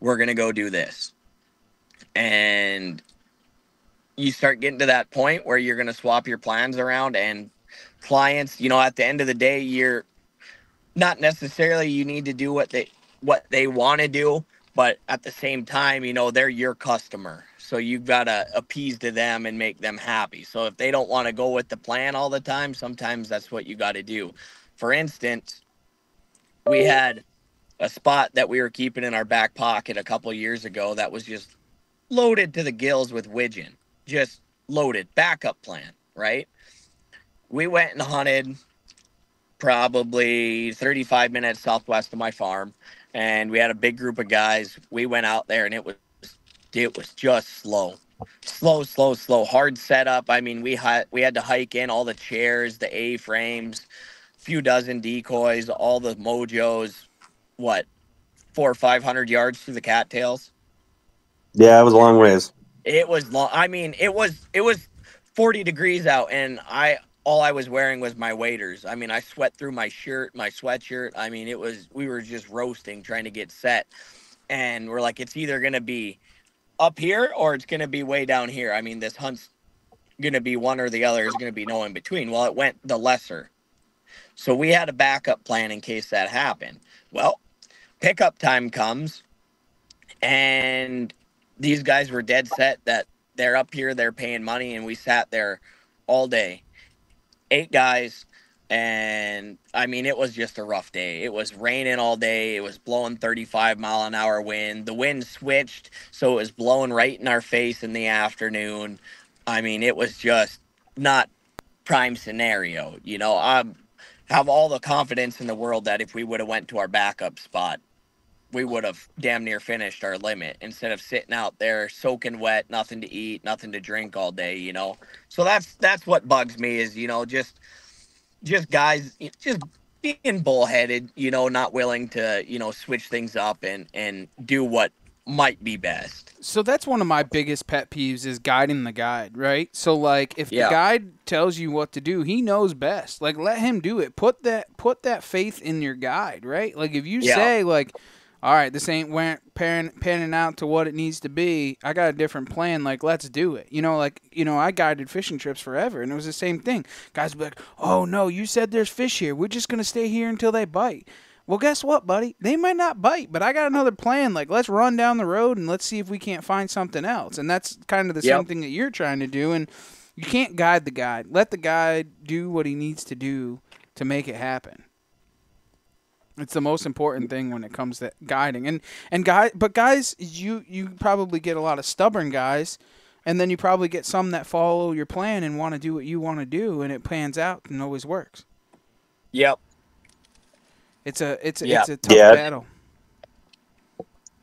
we're going to go do this. And you start getting to that point where you're going to swap your plans around and clients, you know, at the end of the day, you're not necessarily you need to do what they what they want to do, but at the same time, you know, they're your customer. So you've got to appease to them and make them happy. So if they don't want to go with the plan all the time, sometimes that's what you got to do. For instance, we had a spot that we were keeping in our back pocket a couple years ago that was just loaded to the gills with widgeon, just loaded backup plan, right? We went and hunted probably 35 minutes southwest of my farm and we had a big group of guys. We went out there and it was it was just slow. Slow, slow, slow. Hard setup. I mean, we had we had to hike in all the chairs, the A frames, a few dozen decoys, all the mojos, what, four or five hundred yards through the cattails. Yeah, it was a long ways. It was long. I mean, it was it was forty degrees out, and I all I was wearing was my waders. I mean, I sweat through my shirt, my sweatshirt. I mean, it was we were just roasting, trying to get set, and we're like, it's either gonna be up here or it's gonna be way down here. I mean, this hunt's gonna be one or the other. Is gonna be no in between. Well, it went the lesser, so we had a backup plan in case that happened. Well, pickup time comes, and these guys were dead set that they're up here, they're paying money, and we sat there all day eight guys and I mean it was just a rough day. It was raining all day. It was blowing 35 mile an hour wind. The wind switched, so it was blowing right in our face in the afternoon. I mean, it was just not prime scenario. You know, I have all the confidence in the world that if we would have went to our backup spot, we would have damn near finished our limit instead of sitting out there soaking wet, nothing to eat, nothing to drink all day, you know. So that's that's what bugs me is, you know, just just guys just being bullheaded, you know, not willing to, you know, switch things up and and do what might be best. So that's one of my biggest pet peeves is guiding the guide, right? So like if Yeah. the guide tells you what to do, he knows best. Like let him do it. Put that put that faith in your guide, right? Like if you Yeah. say like all right, this ain't pan, panning out to what it needs to be. I got a different plan. Like, let's do it. You know, like, you know, I guided fishing trips forever, and it was the same thing. Guys would be like, oh, no, you said there's fish here. We're just going to stay here until they bite. Well, guess what, buddy? They might not bite, but I got another plan. Like, let's run down the road and let's see if we can't find something else. And that's kind of the same thing that you're trying to do. And you can't guide the guide. Let the guide do what he needs to do to make it happen. It's the most important thing when it comes to guiding. And and guy, but guys, you you probably get a lot of stubborn guys, and then you probably get some that follow your plan and want to do what you want to do, and it pans out and always works. Yep. It's a it's a, Yeah. it's a tough Yeah. battle.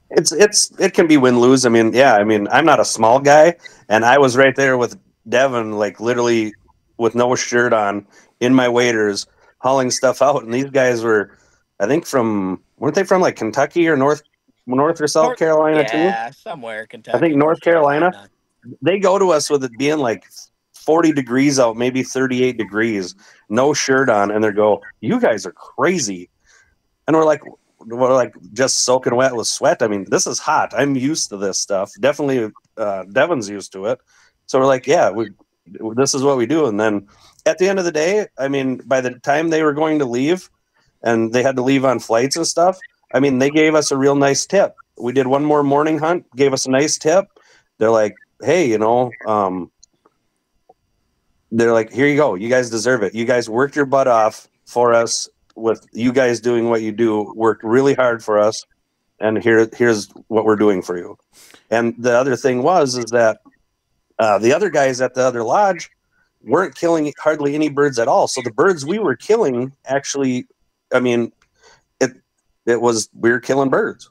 It's it's it can be win lose. I mean, yeah, I mean, I'm not a small guy, and I was right there with Devin, like literally with no shirt on, in my waders, hauling stuff out, and these guys were, I think from weren't they from like Kentucky or North North or South North- Carolina yeah, somewhere Kentucky. I think North Carolina. They go to us with it being like 40 degrees out, maybe 38 degrees, no shirt on, and they go, "You guys are crazy," and we're like, we're like just soaking wet with sweat. I mean, this is hot. I'm used to this stuff. Definitely, uh, Devin's used to it. So we're like, yeah, we this is what we do. And then at the end of the day, I mean, by the time they were going to leave, and they had to leave on flights and stuff, I mean, they gave us a real nice tip. We did one more morning hunt, gave us a nice tip. They're like, hey, you know, um, they're like, here you go. You guys deserve it. You guys worked your butt off for us with you guys doing what you do, worked really hard for us. And here, here's what we're doing for you. And the other thing was, is that uh, the other guys at the other lodge weren't killing hardly any birds at all. So the birds we were killing actually, I mean, it, it was, we were killing birds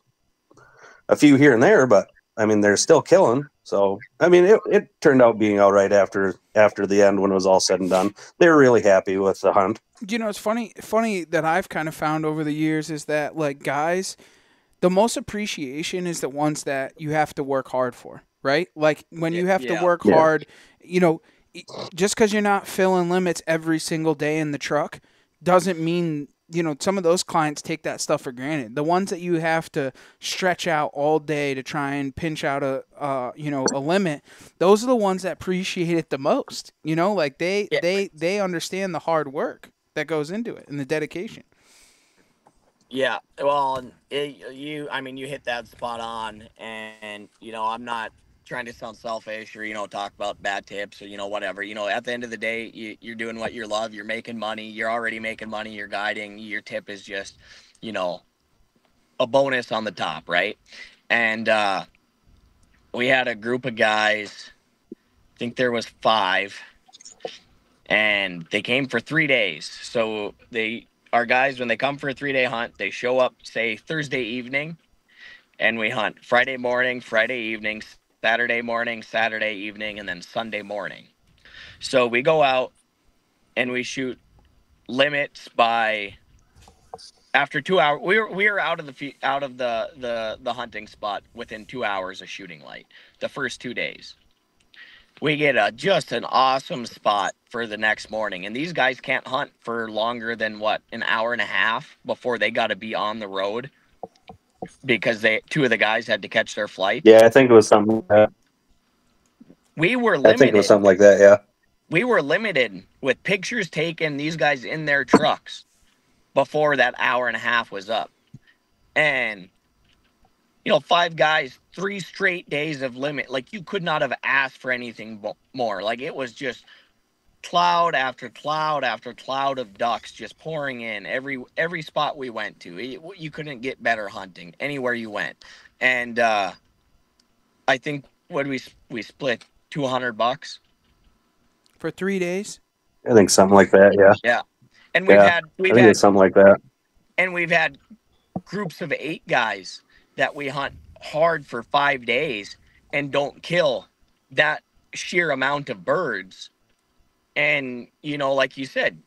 a few here and there, but I mean, they're still killing. So, I mean, it, it turned out being all right after, after the end when it was all said and done. They were really happy with the hunt. you know it's funny funny that i've kind of found over the years is that like guys the most appreciation is the ones that you have to work hard for right? Like when you have Yeah. to work Yeah. hard, you know, just because you're not filling limits every single day in the truck doesn't mean you know some of those clients take that stuff for granted. The ones that you have to stretch out all day to try and pinch out a uh, you know a limit, those are the ones that appreciate it the most. You know, like they they they understand the hard work that goes into it and the dedication. Yeah, well, it, you, I mean, you hit that spot on, and you know, I'm not trying to sound selfish or you know talk about bad tips or you know whatever. You know, at the end of the day, you, you're doing what you love. You're making money. You're already making money. You're guiding. Your tip is just, you know, a bonus on the top, right? And uh, we had a group of guys. I think there was five, and they came for three days. So they our guys when they come for a three day hunt, they show up say Thursday evening, and we hunt Friday morning, Friday evening, Saturday morning, Saturday evening, and then Sunday morning. So we go out and we shoot limits by after two hours we were we were out of the out of the the the hunting spot within two hours of shooting light the first two days we get a just an awesome spot for the next morning and these guys can't hunt for longer than what an hour and a half before they got to be on the road because they two of the guys had to catch their flight Yeah, I think it was something. Like that. we were I think it limited was something like that. Yeah. we were limited with pictures taken these guys in their trucks before that hour and a half was up and you know five guys three straight days of limit like you could not have asked for anything more like it was just cloud after cloud after cloud of ducks just pouring in every every spot we went to It- you couldn't get better hunting anywhere you went and uh i think what we we split 200 bucks For three days? I think something like that. Yeah. yeah and we've yeah. had we've think had it's something like that. and we've had groups of eight guys that we hunt hard for five days and don't kill that sheer amount of birds and you know like you said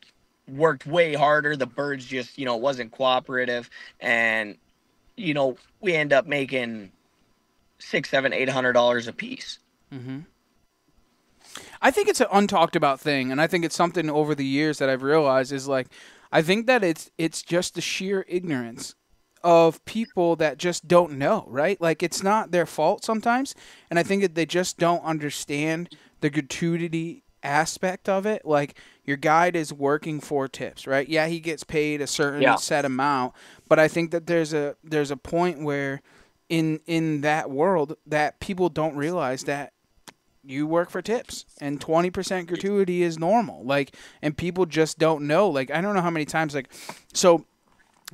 worked way harder the birds just you know wasn't cooperative and you know we end up making six seven eight hundred dollars a piece Mm-hmm. I think it's an untalked about thing, and I think it's something over the years that I've realized is like, I think that it's it's just the sheer ignorance of people that just don't know, right? Like it's not their fault sometimes, and I think that they just don't understand the gratuity aspect of it. Like your guide is working for tips, right? Yeah, he gets paid a certain Yeah. set amount, but I think that there's a there's a point where in in that world that people don't realize that you work for tips and 20% gratuity is normal like and people just don't know like i don't know how many times like so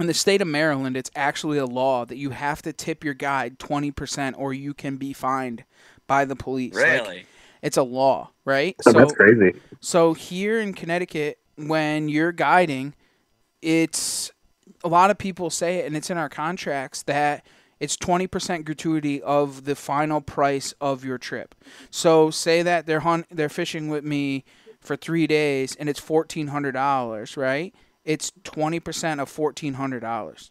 in the state of maryland it's actually a law that you have to tip your guide 20% or you can be fined by the police Like, Really? It's a law right oh, So that's crazy. so here in Connecticut, when you're guiding, it's a lot of people say it, and it's in our contracts that it's 20% gratuity of the final price of your trip. So say that they're hunt, they're fishing with me for three days, and it's $1,400, right? It's 20% of $1,400,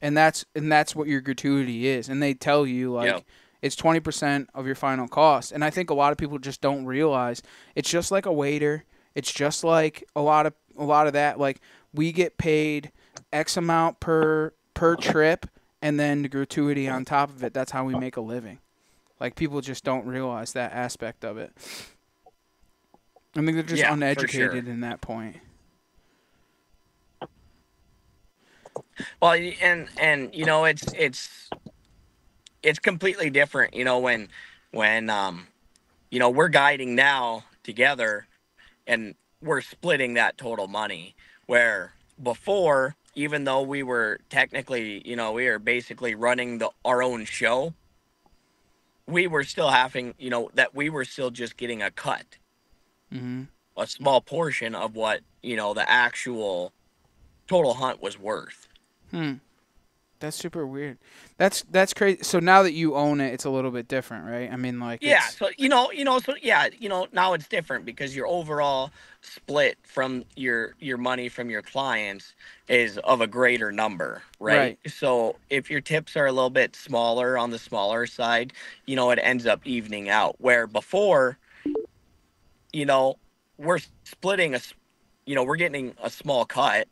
and that's and that's what your gratuity is. And they tell you like Yep. It's 20% of your final cost. And I think a lot of people just don't realize it's just like a waiter. It's just like a lot of a lot of that like we get paid x amount per per trip and then the gratuity on top of it. That's how we make a living. Like people just don't realize that aspect of it. I think they're just Yeah, uneducated sure. in that point. Well, and and you know it's it's it's completely different. You know when when um you know we're guiding now together, and we're splitting that total money. Where before, even though we were technically, you know, we were basically running the our own show, we were still having, you know, that we were still just getting a cut Mm-hmm. a small portion of what you know the actual total hunt was worth. Hmm. That's super weird. That's that's crazy. So now that you own it, it's a little bit different, right? I mean, like Yeah, it's- so you know, you know, so yeah, you know, now it's different because your overall split from your your money from your clients is of a greater number, right? Right. So if your tips are a little bit smaller on the smaller side, you know, it ends up evening out. Where before, you know, we're splitting a, you know, we're getting a small cut,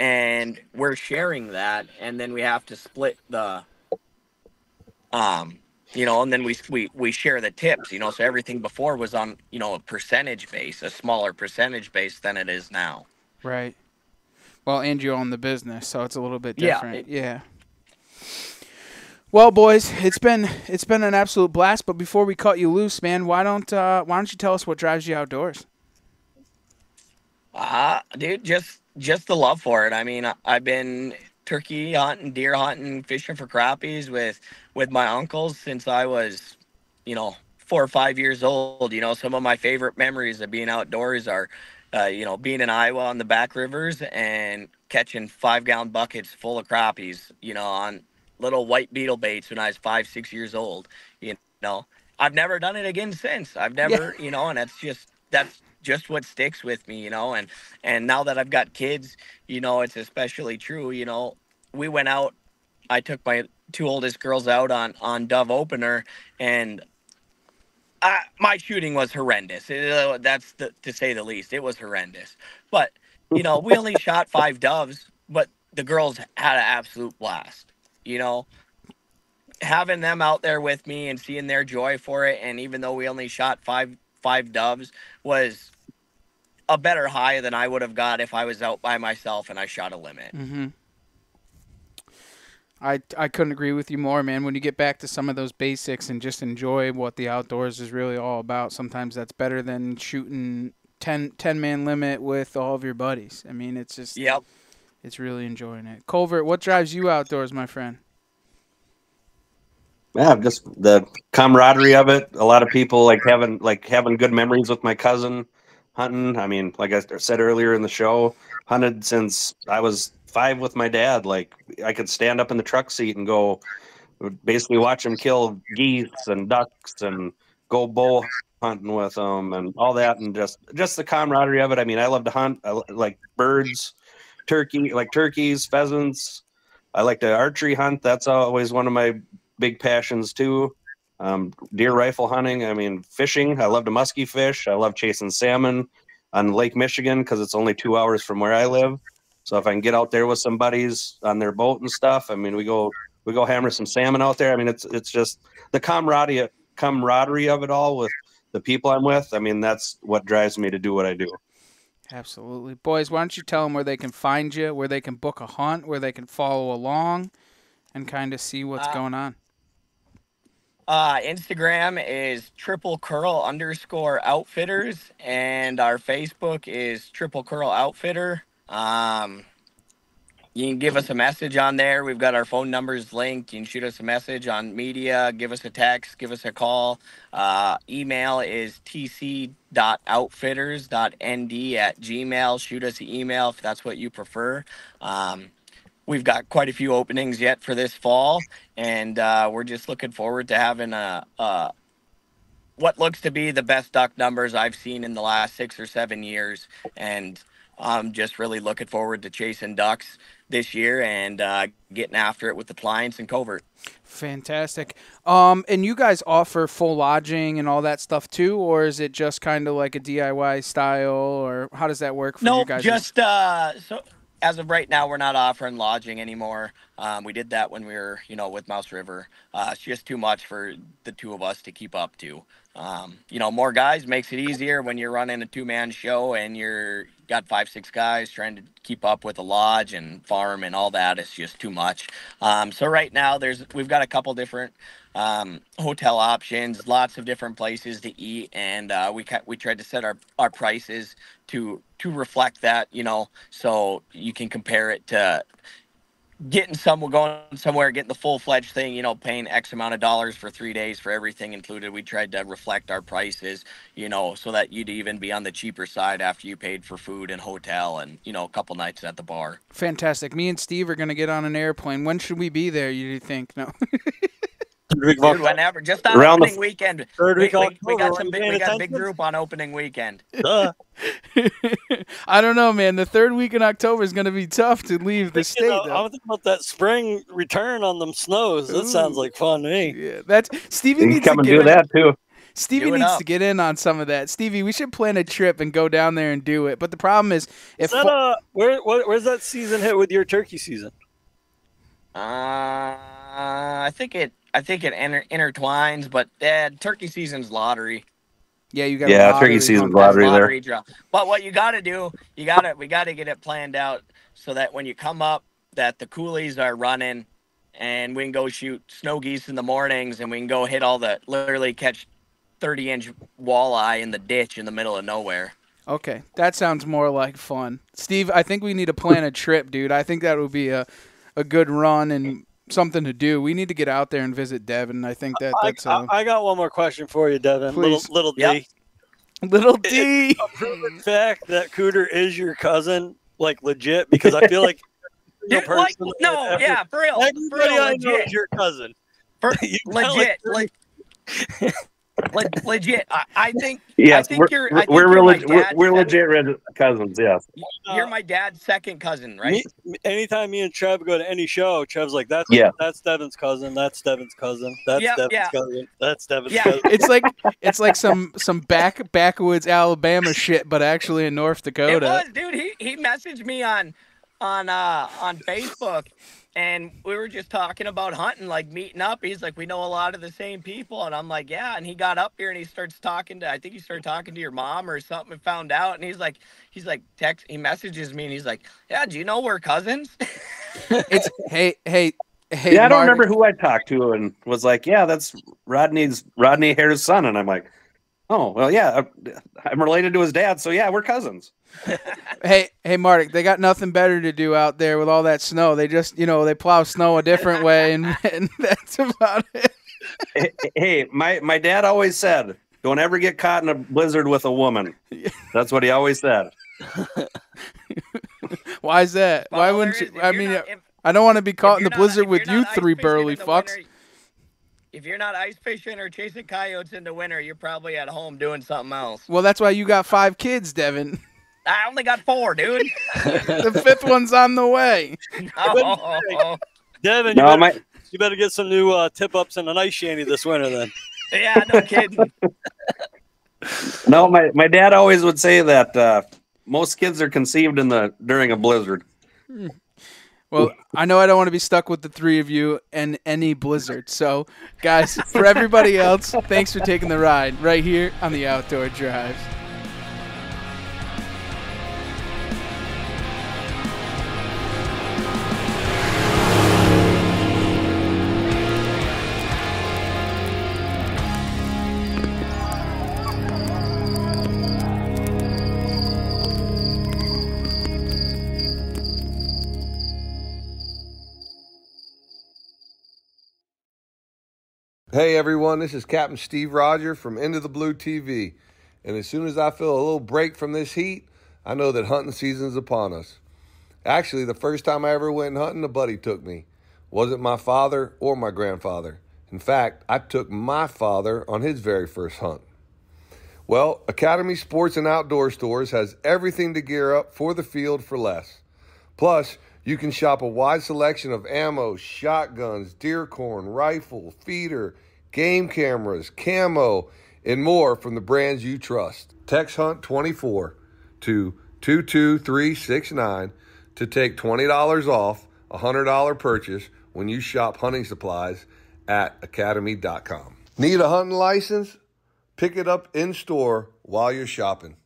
and we're sharing that, and then we have to split the um you know and then we we we share the tips you know so everything before was on you know a percentage base a smaller percentage base than it is now right. Well, and you own the business, so it's a little bit Yeah, different. it- yeah. Well, boys, it's been it's been an absolute blast. But before we cut you loose, man, why don't uh, why don't you tell us what drives you outdoors? Uh dude just just the love for it. I mean I- i've been turkey hunting deer hunting fishing for crappies with with my uncles since i was you know four or five years old. You know some of my favorite memories of being outdoors are uh, you know being in iowa on the back rivers and catching five gallon buckets full of crappies you know on little white beetle baits when i was five six years old you know. I've never done it again since. I've never you know and that's just that's just what sticks with me you know and and now that i've got kids you know it's especially true you know we went out i took my two oldest girls out on on dove opener and uh, my shooting was horrendous. Uh, that's the, to say the least it was horrendous. But you know we only shot five doves but the girls had an absolute blast you know? Having them out there with me and seeing their joy for it and even though we only shot five five doves was a better high than I would have got if I was out by myself and I shot a limit. Mm-hmm. I I couldn't agree with you more, man. When you get back to some of those basics and just enjoy what the outdoors is really all about, sometimes that's better than shooting 10, 10 man limit with all of your buddies. I mean, it's just Yep. It's really enjoying it. Cooter, what drives you outdoors, my friend? Yeah, just the camaraderie of it. A lot of people like having like having good memories with my cousin hunting. I mean, like I said earlier in the show, hunted since I was five with my dad. Like I could stand up in the truck seat and go basically watch him kill geese and ducks and go bow hunting with them and all that and just just the camaraderie of it. I mean, I love to hunt. I like birds, turkey, like turkeys, pheasants. I like to archery hunt. That's always one of my big passions too. Um, deer rifle hunting. I mean, fishing. I love to musky fish. I love chasing salmon on Lake Michigan because it's only two hours from where I live. So if I can get out there with some buddies on their boat and stuff, I mean, we go we go hammer some salmon out there. I mean, it's it's just the camaraderie camaraderie of it all with the people I'm with. I mean, that's what drives me to do what I do. Absolutely. Boys, why don't you tell them where they can find you, where they can book a hunt, where they can follow along, and kind of see what's Uh, going on? Uh, Instagram is triple curl underscore outfitters, and our Facebook is triple curl outfitter. Um, you can give us a message on there. We've got our phone numbers linked. You can shoot us a message on media, give us a text, give us a call. Uh, email is tc.outfitters.nd at gmail. Shoot us an email if that's what you prefer. Um, we've got quite a few openings yet for this fall, and uh, we're just looking forward to having a, a what looks to be the best duck numbers I've seen in the last six or seven years, and I'm just really looking forward to chasing ducks this year and uh, getting after it with the clients and Cooter. Fantastic. Um, and you guys offer full lodging and all that stuff too, or is it just kind of like a DIY style, or how does that work for No, you guys? just uh, so as of right now, we're not offering lodging anymore. Um, we did that when we were, you know, with Mouse River. Uh, it's just too much for the two of us to keep up to. Um, you know, more guys makes it easier when you're running a two-man show and you're got five, six guys trying to keep up with a lodge and farm and all that. It's just too much. Um, so right now, there's we've got a couple different um, hotel options, lots of different places to eat, and uh, we ca- we tried to set our, our prices to to reflect that, you know, so you can compare it to getting some going somewhere, getting the full fledged thing, you know, paying X amount of dollars for three days for everything included. We tried to reflect our prices, you know, so that you'd even be on the cheaper side after you paid for food and hotel and, you know, a couple nights at the bar. Fantastic. Me and Steve are going to get on an airplane. When should we be there, you think? No. Dude, whenever, just on Around the opening weekend. third we, week of we, we got some big, we got a big group on opening weekend. Duh. I don't know, man. The third week in October is going to be tough to leave the state. You know, though. I'm thinking about that spring return on them snows. That sounds like fun to me. Yeah, that's Stevie You needs can come to and do in- that too. Stevie Do needs up. to get in on some of that. Stevie, we should plan a trip and go down there and do it. But the problem is, if Is that, uh, where, where, where's that season hit with your turkey season? Uh, I think it. I think it inter- intertwines, but uh, turkey season's lottery. yeah, you got Yeah, turkey season's lottery there. lottery draw. But what you got to do, you got to we got to get it planned out so that when you come up, that the coulees are running, and we can go shoot snow geese in the mornings, and we can go hit all the literally catch thirty inch walleye in the ditch in the middle of nowhere. Okay, that sounds more like fun. Steve, I think we need to plan a trip, dude. I think that would be a, a good run and something to do. We need to get out there and visit Devin. I think that I, that's uh, I, I got one more question for you, Devin. Please. Little, little Yep. D. little D. A proven fact that Cooter is your cousin, like legit, because I feel like Yeah, the like, no, ever- yeah, for real, for everybody real, I know legit. is your cousin. For, You legit, like- like, le- legit. I, I think. I Yes, think we're, you're. I we're, think we're, you're my we're, we're legit red cousins, yes. You're my dad's second cousin, right? Me, anytime me and Trev go to any show, Trev's like, "That's Yeah. that's Devin's cousin. That's Devin's cousin. That's Yep, Devin's yeah. cousin. That's Devin's Yeah. cousin." it's like it's like some some back backwoods Alabama shit, but actually in North Dakota. It Dakota. was, dude. He he messaged me on on uh on Facebook, and we were just talking about hunting, like meeting up. He's like, we know a lot of the same people, and I'm like, yeah. And he got up here and he starts talking to, I think he started talking to your mom or something, and found out. And he's like, he's like, text. He messages me and he's like, yeah. Do you know we're cousins? It's hey hey hey. yeah, I don't remember who I talked to and was like, "Yeah, that's Rodney's Rodney Hare's son," and I'm like, "Oh, well, yeah, I'm related to his dad, so yeah, we're cousins." Hey, hey, Martic, they got nothing better to do out there with all that snow. They just, you know, they plow snow a different way, and, and that's about it. Hey, hey, my my dad always said, "Don't ever get caught in a blizzard with a woman." That's what he always said. Why is that? Why wouldn't you? I mean, not- if- I don't want to be caught in the not- blizzard with you're you not ice three burly fucks. winter- if you're not ice fishing or chasing coyotes in the winter, you're probably at home doing something else. Well, that's why you got five kids, Devin. I only got four, dude. the fifth one's on the way. oh, Devin, you, No, better, my you better get some new uh, tip ups and an ice shanty this winter. Then yeah, no kidding. no, my my dad always would say that uh, most kids are conceived in the during a blizzard. Well, I know I don't want to be stuck with the three of you and any blizzard. So, guys, for everybody else, thanks for taking the ride right here on the Outdoor Drive. Hey everyone, this is Captain Steve Roger from Into the Blue TV. And as soon as I feel a little break from this heat, I know that hunting season is upon us. Actually, the first time I ever went hunting, a buddy took me. Wasn't my father or my grandfather. In fact, I took my father on his very first hunt. Well, Academy Sports and Outdoor Stores has everything to gear up for the field for less. Plus, you can shop a wide selection of ammo, shotguns, deer corn, rifle, feeder, game cameras, camo, and more from the brands you trust. Text Hunt 24 to 22369 to take $20 off a $100 purchase when you shop hunting supplies at academy.com. Need a hunting license? Pick it up in store while you're shopping.